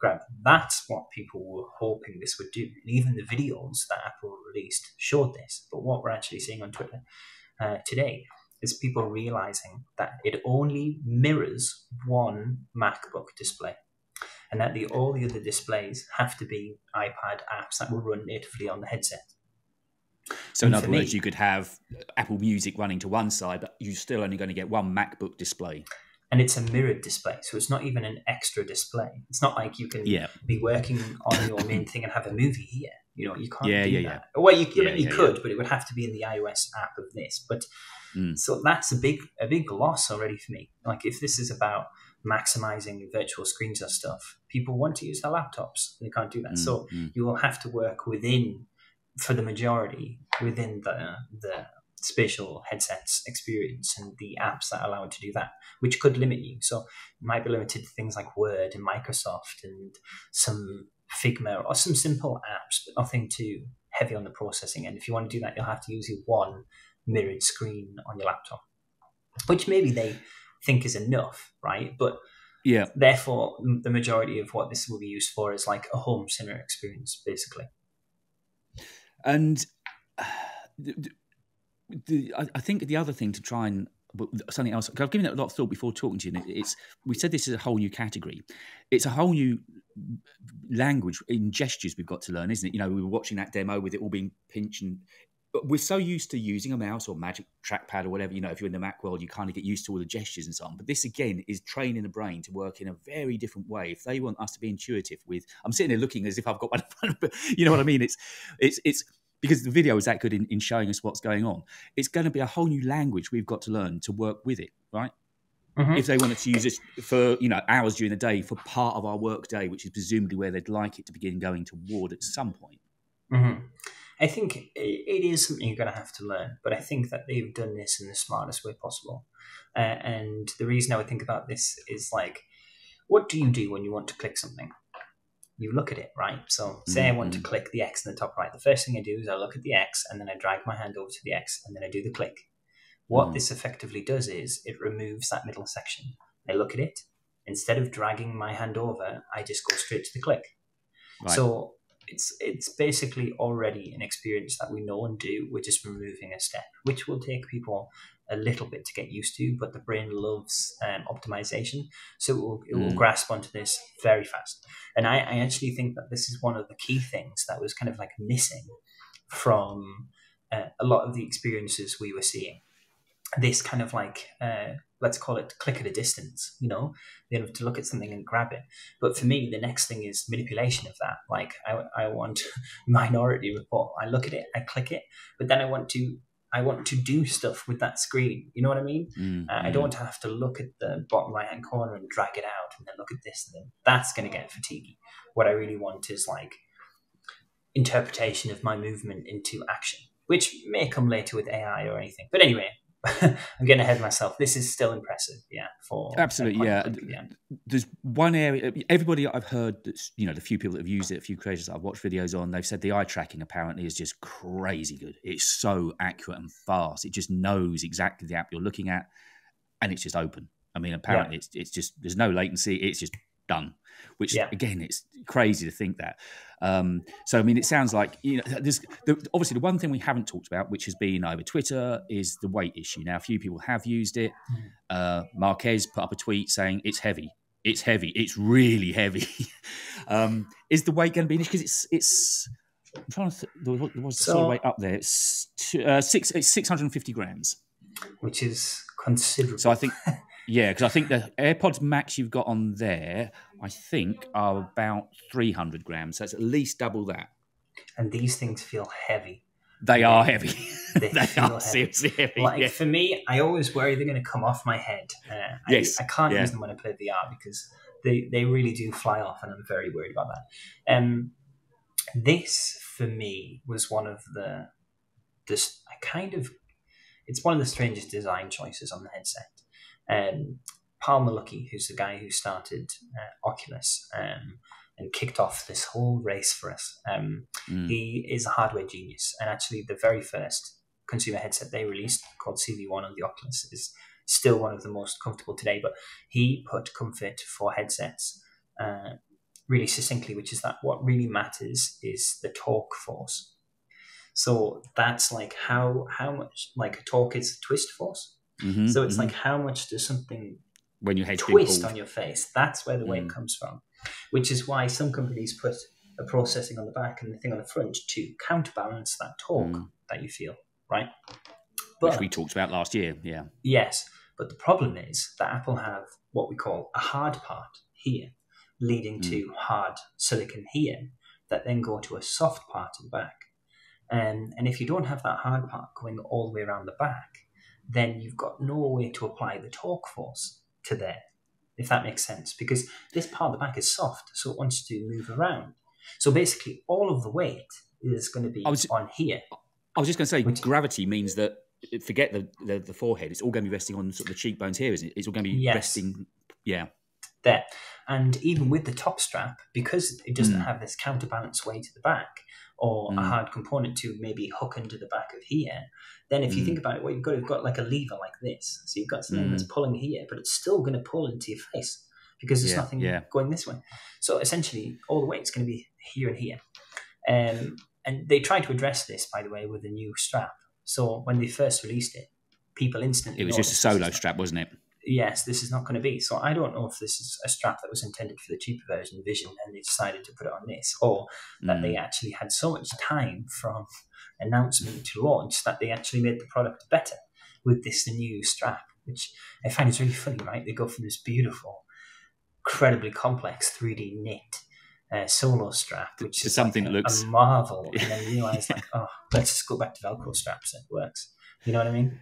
Grab. That's what people were hoping this would do. And even the videos that Apple released showed this. But what we're actually seeing on Twitter uh, today is people realizing that it only mirrors one MacBook display and that the all the other displays have to be iPad apps that will run natively on the headset. So, in other words, me, you could have Apple Music running to one side, but you're still only going to get one MacBook display. And it's a mirrored display, so it's not even an extra display. It's not like you can yeah. be working on your main thing and have a movie here. You know, you can't yeah, do yeah, that. Yeah. Well, you, yeah, you could, but it would have to be in the iOS app of this. But mm. so that's a big a big loss already for me. Like if this is about maximizing virtual screens and stuff, people want to use their laptops. They can't do that. Mm, so mm. you will have to work within, for the majority, within the the spatial headsets experience and the apps that allow it to do that, which could limit you. So you might be limited to things like Word and Microsoft and some Figma or some simple apps, but nothing too heavy on the processing. And if you want to do that, you'll have to use your one mirrored screen on your laptop, which maybe they think is enough, right? But yeah, therefore, the majority of what this will be used for is like a home center experience, basically. And the, the, I think the other thing to try and something else. I've given it a lot of thought before talking to you. And it's we said this is a whole new category. It's a whole new language in gestures we've got to learn, isn't it? You know, we were watching that demo with it all being pinch and but we're so used to using a mouse or magic trackpad or whatever you know if you're in the mac world you kind of get used to all the gestures and so on. But this again is training the brain to work in a very different way. If they want us to be intuitive with i'm sitting there looking as if i've got one but you know what i mean? It's it's it's because the video is that good in, in showing us what's going on. It's going to be a whole new language we've got to learn to work with it right? Mm-hmm. if they wanted to use it for you know hours during the day for part of our work day which is presumably where they'd like it to begin going toward at some point. Mm-hmm. I think it is something you're going to have to learn, but I think that they've done this in the smartest way possible. Uh, and the reason I would think about this is like, what do you do when you want to click something? You look at it, right? So, say mm-hmm. I want to mm-hmm. click the X in the top right. The first thing I do is I look at the X and then I drag my hand over to the X and then I do the click. What mm-hmm. this effectively does is it removes that middle section. I look at it. Instead of dragging my hand over, I just go straight to the click. Right. So it's it's basically already an experience that we know and do. We're just removing a step, which will take people a little bit to get used to, but the brain loves um, optimization, so it will, it will mm. grasp onto this very fast. And I, I actually think that this is one of the key things that was kind of like missing from uh, a lot of the experiences we were seeing. This kind of like uh, let's call it click at a distance, you know, you have to look at something and grab it. But for me, the next thing is manipulation of that. Like I, I want minority report. I look at it, I click it, but then I want to I want to do stuff with that screen. You know what I mean? Mm-hmm. Uh, I don't want to have to look at the bottom right hand corner and drag it out and then look at this and then that's going to get fatiguing. What I really want is like interpretation of my movement into action, which may come later with AI or anything. But anyway, I'm getting ahead of myself. This is still impressive, yeah. For absolutely, yeah. There's one area. Everybody I've heard, that's, you know, the few people that have used it, a few creators I've watched videos on, they've said the eye tracking apparently is just crazy good. It's so accurate and fast. It just knows exactly the app you're looking at, and it's just open. I mean, apparently, yeah. it's it's just there's no latency. It's just done. Which yeah. again, it's crazy to think that. Um, so I mean, it sounds like you know, there's the, obviously the one thing we haven't talked about, which has been over Twitter, is the weight issue. Now, a few people have used it. Hmm. Uh, Marques put up a tweet saying it's heavy. It's heavy. It's really heavy. um, is the weight going to be an issue? Because it's it's. I'm trying to. Th- what was the so, sort of weight up there? It's uh, six. It's 650 grams, which is considerable. So I think Yeah, because I think the AirPods Max you've got on there, I think, are about 300 grams. So it's at least double that. And these things feel heavy. They are heavy. They, they are heavy. seriously heavy. Like yeah. for me, I always worry they're going to come off my head. Uh, yes, I, I can't yeah. use them when I play VR because they, they really do fly off, and I'm very worried about that. Um, this for me was one of the this I kind of it's one of the strangest design choices on the headset um, Palmer Luckey, who's the guy who started uh, Oculus um, and kicked off this whole race for us, um, mm. he is a hardware genius. And actually, the very first consumer headset they released, called CV1 on the Oculus, is still one of the most comfortable today. But he put comfort for headsets uh, really succinctly, which is that what really matters is the torque force. So that's like how how much like a torque is twist force. Mm-hmm, so it's mm-hmm. like how much does something when you twist on your face? That's where the weight mm. comes from, which is why some companies put a processing on the back and the thing on the front to counterbalance that torque mm. that you feel, right? But, Which we talked about last year, yeah. Yes, but the problem is that Apple have what we call a hard part here, leading mm. to hard silicon here, that then go to a soft part at the back. Um, and if you don't have that hard part going all the way around the back, then you've got no way to apply the torque force to there, if that makes sense. Because this part of the back is soft, so it wants to move around. So basically, all of the weight is going to be was, on here. I was just going to say, which, gravity means that forget the, the, the forehead; it's all going to be resting on sort of the cheekbones here, isn't it? It's all going to be yes. resting, yeah, there. And even with the top strap, because it doesn't mm. have this counterbalance weight at the back, or mm. a hard component to maybe hook into the back of here, then if you mm. think about it, what you've got, you've got like a lever like this. So you've got something mm. that's pulling here, but it's still going to pull into your face because there's yeah, nothing yeah. going this way. So essentially, all the weight's going to be here and here. Um, and they tried to address this, by the way, with a new strap. So when they first released it, people instantly. It was just a solo strap, wasn't it? Yes, this is not going to be. So I don't know if this is a strap that was intended for the cheaper version of Vision and they decided to put it on this, or that mm. they actually had so much time from announcement to launch that they actually made the product better with this new strap, which I find is really funny, right? They go from this beautiful, incredibly complex 3D knit uh, solo strap, which is something like a, that looks a marvel, and then realize like, oh, let's just go back to Velcro straps. It works. You know what I mean?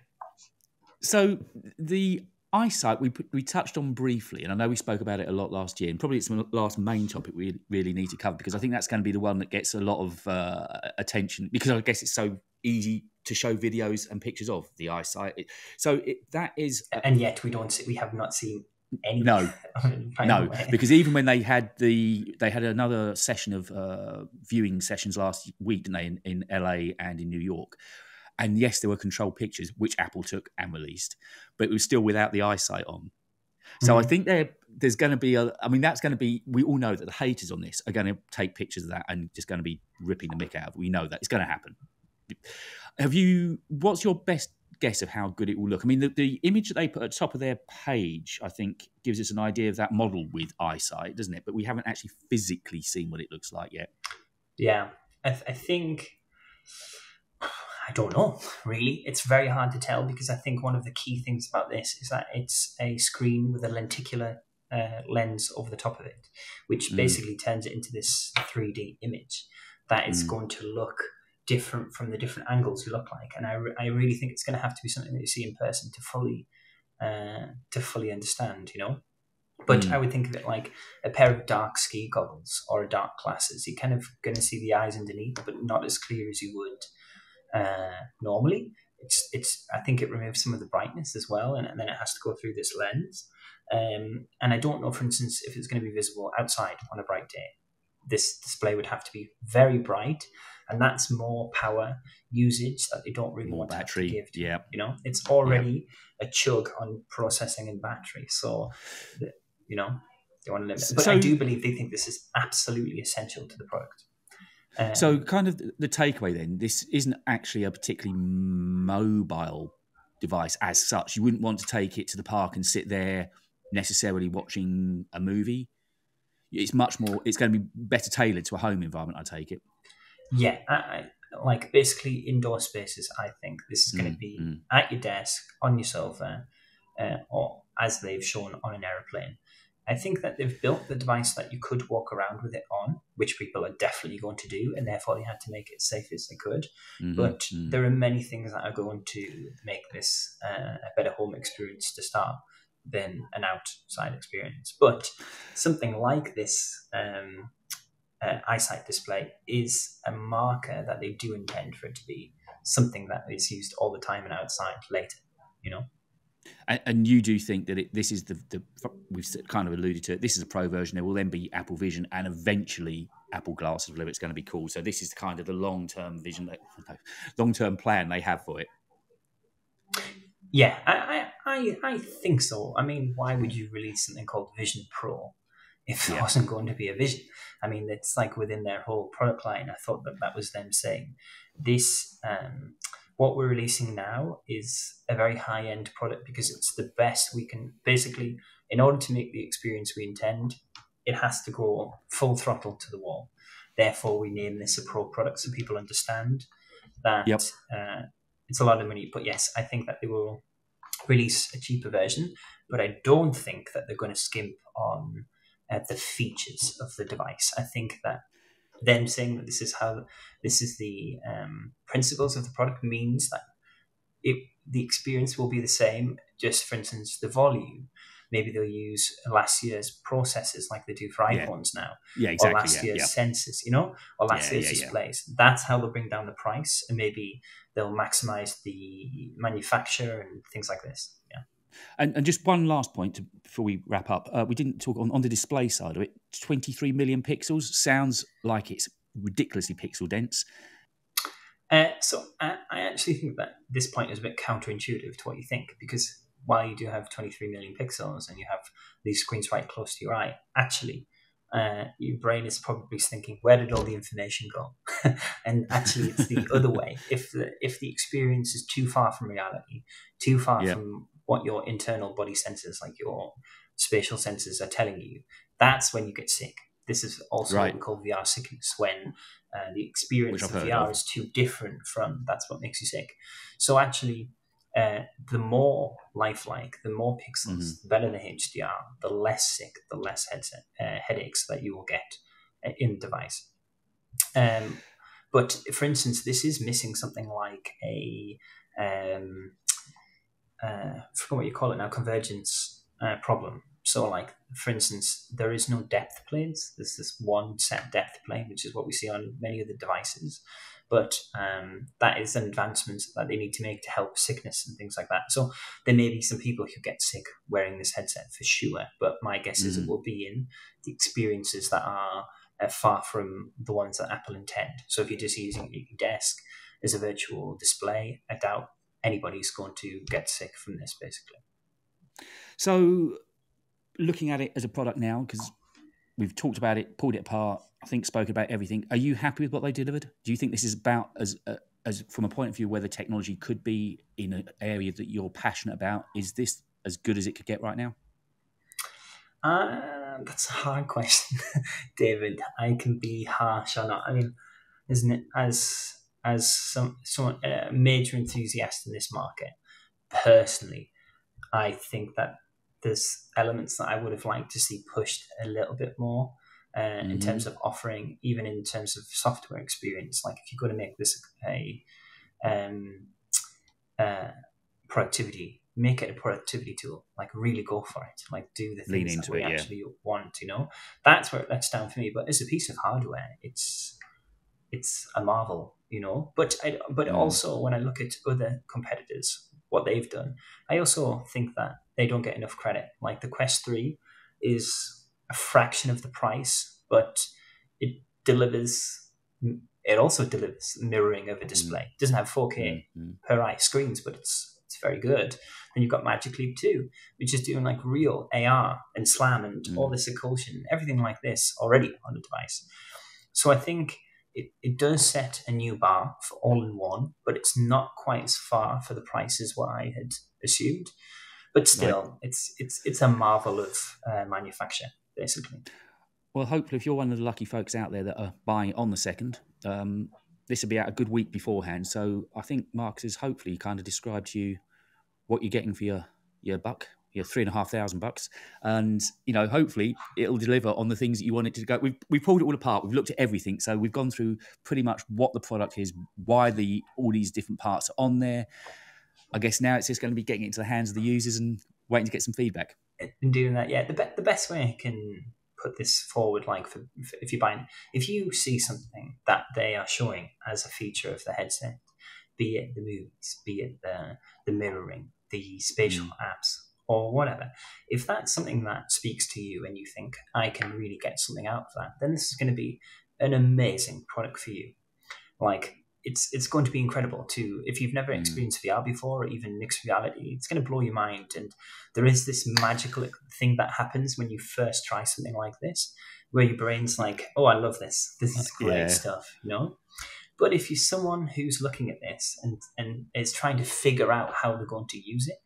So the eyesight we we touched on briefly, and I know we spoke about it a lot last year, and probably it's the last main topic we really need to cover because I think that's going to be the one that gets a lot of uh, attention because I guess it's so easy to show videos and pictures of the eyesight. So it, that is, and yet we don't see, we have not seen any. No, no, because even when they had the they had another session of uh, viewing sessions last week, didn't they, in, in LA and in New York and yes, there were controlled pictures, which Apple took and released, but it was still without the eyesight on. So mm-hmm. I think there, there's going to be a. I mean, that's going to be. We all know that the haters on this are going to take pictures of that and just going to be ripping the mick out of. it. We know that it's going to happen. Have you? What's your best guess of how good it will look? I mean, the, the image that they put at the top of their page, I think, gives us an idea of that model with eyesight, doesn't it? But we haven't actually physically seen what it looks like yet. Yeah, I, th- I think I don't know, really. It's very hard to tell because I think one of the key things about this is that it's a screen with a lenticular uh, lens over the top of it, which mm. basically turns it into this 3D image that is mm. going to look different from the different angles you look like. And I, re- I really think it's going to have to be something that you see in person to fully uh, to fully understand, you know. But mm. I would think of it like a pair of dark ski goggles or a dark glasses. You're kind of going to see the eyes underneath, but not as clear as you would uh, normally. it's it's I think it removes some of the brightness as well, and, and then it has to go through this lens. Um, and I don't know, for instance, if it's going to be visible outside on a bright day. This display would have to be very bright, and that's more power usage that they don't really more want battery. to give. To, yeah, you know, it's already a chug on processing and battery, so you know they want to limit. But so, I do believe they think this is absolutely essential to the product. Um, so, kind of the takeaway then, this isn't actually a particularly mobile device as such. You wouldn't want to take it to the park and sit there necessarily watching a movie. It's much more. It's going to be better tailored to a home environment. I take it. Yeah, I, I, like basically indoor spaces. I think this is going to mm, be mm. at your desk, on your sofa, uh, or as they've shown on an aeroplane. I think that they've built the device that you could walk around with it on, which people are definitely going to do, and therefore they had to make it as safe as they could. Mm-hmm. But mm-hmm. there are many things that are going to make this uh, a better home experience to start than an outside experience. But something like this um, uh, eyesight display is a marker that they do intend for it to be something that is used all the time and outside later, you know? And, and you do think that it, this is the, the we've kind of alluded to it. This is a pro version. There will then be Apple Vision and eventually Apple Glasses, whatever it's going to be called. So this is kind of the long term vision, long term plan they have for it. Yeah, I, I I think so. I mean, why would you release something called Vision Pro if yeah. wasn't going to be a Vision? I mean, it's like within their whole product line. I thought that that was them saying this. Um, what we're releasing now is a very high end product because it's the best we can basically in order to make the experience we intend it has to go full throttle to the wall. Therefore we name this a pro product so people understand that yep. uh, it's a lot of money. But yes i think that they will release a cheaper version but i don't think that they're going to skimp on uh, the features of the device. I think that them saying that this is how this is the um, principles of the product means that it, the experience will be the same. Just for instance, the volume. Maybe they'll use last year's processes like they do for iPhones yeah. now. Yeah, exactly. Or last yeah, year's yeah. sensors, you know, or last year's displays. That's how they'll bring down the price, and maybe they'll maximize the manufacture and things like this. And, and just one last point to, before we wrap up. Uh, we didn't talk on, on the display side of it. 23 million pixels sounds like it's ridiculously pixel dense. Uh, so I, I, actually think that this point is a bit counterintuitive to what you think because while you do have 23 million pixels and you have these screens right close to your eye, actually, uh, your brain is probably thinking, where did all the information go? and actually, it's the other way. If the if the experience is too far from reality, too far yeah. from what your internal body senses, like your spatial senses, are telling you, that's when you get sick. This is also right. what we call VR sickness when uh, the experience of VR of. is too different from that's what makes you sick. So actually, uh, the more lifelike, the more pixels, mm-hmm. the better the HDR, the less sick, the less headset, uh, headaches that you will get uh, in the device. Um, but for instance, this is missing something like a um, uh, what you call it now, convergence uh, problem. So, like for instance, there is no depth planes. There's this one set depth plane, which is what we see on many of the devices. But um, that is an advancement that they need to make to help sickness and things like that. So there may be some people who get sick wearing this headset for sure. But my guess mm-hmm. is it mm-hmm. will be in the experiences that are uh, far from the ones that Apple intend. So if you're just using your desk as a virtual display, I doubt anybody's going to get sick from this, basically. So looking at it as a product now, because we've talked about it, pulled it apart, I think spoke about everything. Are you happy with what they delivered? Do you think this is about as uh, as from a point of view where the technology could be in an area that you're passionate about? Is this as good as it could get right now? Uh, that's a hard question, David. I can be harsh or not. I mean, isn't it as as some someone a major enthusiast in this market? Personally, I think that there's elements that I would have liked to see pushed a little bit more uh, mm-hmm. in terms of offering, even in terms of software experience. Like if you're going to make this a um, uh, productivity, make it a productivity tool. Like really go for it. Like do the things that we it, actually yeah. want. You know, that's where it lets down for me. But as a piece of hardware, it's it's a marvel, you know. But I, but mm. also when I look at other competitors, what they've done, I also think that they don't get enough credit. Like the Quest Three is a fraction of the price, but it delivers. It also delivers mirroring of a display. It doesn't have 4K mm-hmm. per eye screens, but it's it's very good. And you've got Magic Leap 2, which is doing like real AR and SLAM and mm. all this occlusion, everything like this already on the device. So I think it, it does set a new bar for all in one, but it's not quite as far for the price as what I had assumed. But still, right. it's it's it's a marvel of uh, manufacture, basically. Well, hopefully, if you're one of the lucky folks out there that are buying on the second, um, this will be out a good week beforehand. So I think Marcus has hopefully kind of described to you what you're getting for your your buck, your three and a half thousand bucks, and you know hopefully it'll deliver on the things that you want it to go. We've we pulled it all apart. We've looked at everything, so we've gone through pretty much what the product is, why the all these different parts are on there. I guess now it's just going to be getting it into the hands of the users and waiting to get some feedback. And doing that, yeah. The be- the best way I can put this forward, like for, for if you buy, if you see something that they are showing as a feature of the headset, be it the movies, be it the the mirroring, the spatial mm. apps or whatever, if that's something that speaks to you and you think I can really get something out of that, then this is going to be an amazing product for you. Like it's it's going to be incredible too. If you've never mm. experienced VR before or even mixed reality, it's going to blow your mind. And there is this magical thing that happens when you first try something like this, where your brain's like, "Oh, I love this. This is great yeah. stuff," you know. But if you're someone who's looking at this and, and is trying to figure out how they're going to use it,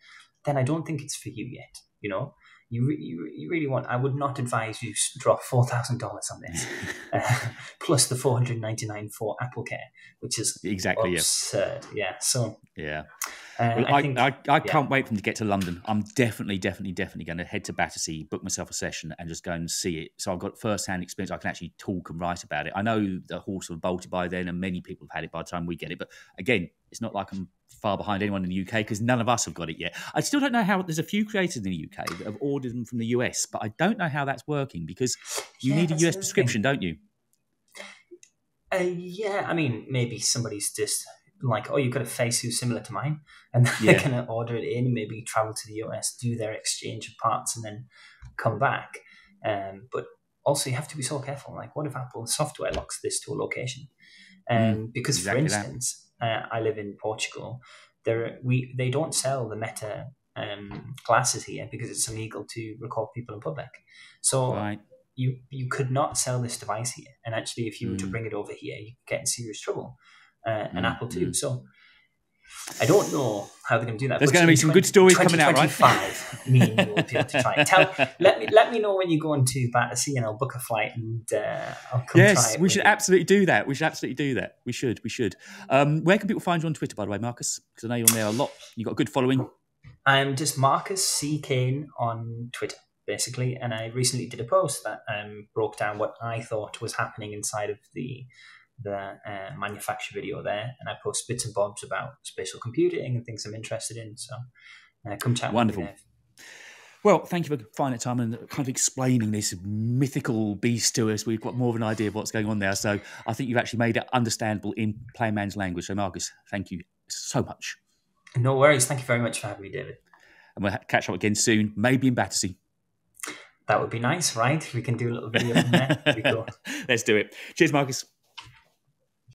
then I don't think it's for you yet. You know, you, you, you really want, I would not advise you drop $4,000 on this, uh, plus the 499 for Apple Care, which is exactly absurd. Yeah. yeah. So, yeah. Uh, I, I, think, I, I, yeah. can't wait for them to get to London. I'm definitely, definitely, definitely going to head to Battersea, book myself a session, and just go and see it. So I've got first hand experience. I can actually talk and write about it. I know the horse will bolted by then, and many people have had it by the time we get it. But again, it's not like I'm far behind anyone in the UK because none of us have got it yet. I still don't know how. There's a few creators in the UK that have ordered them from the US, but I don't know how that's working because you yeah, need a US prescription, thing. don't you? Uh, yeah, I mean, maybe somebody's just like, oh, you've got a face who's similar to mine, and yeah. they're going to order it in, maybe travel to the US, do their exchange of parts, and then come back. Um, but also, you have to be so careful. Like, what if Apple software locks this to a location? Um, mm, because, exactly for instance, uh, I live in Portugal. There, we they don't sell the Meta um, glasses here because it's illegal to record people in public. So right. you you could not sell this device here. And actually, if you were to hmm. bring it over here, you get in serious trouble. Uh, mm. Apple too. Mm. So I don't know how they're going to do that. There's going to be some 20, good stories coming out, right? Five, me and you will be able to try. It. Tell, let me let me know when you go into Battersea, and I'll book a flight, and uh, I'll come. Yes, we should you. absolutely do that. We should absolutely do that. We should. We should. Um, where can people find you on Twitter, by the way, Marcus? Because I know you're on there a lot. You've got a good following. I'm just Marcus C Kane on Twitter, basically, and I recently did a post that um, broke down what I thought was happening inside of the the uh, manufacture video there, and I post bits and bobs about spatial computing and things I'm interested in. So uh, come chat Wonderful. with me. Well, thank you for finding time and kind of explaining this mythical beast to us. We've got more of an idea of what's going on there. So I think you've actually made it understandable in plain man's language. So, Marcus, thank you so much. No worries. Thank you very much for having me, David. And we'll catch up again soon, maybe in Battersea. That would be nice, right? We can do a little video from there. Let's do it. Cheers, Marcus.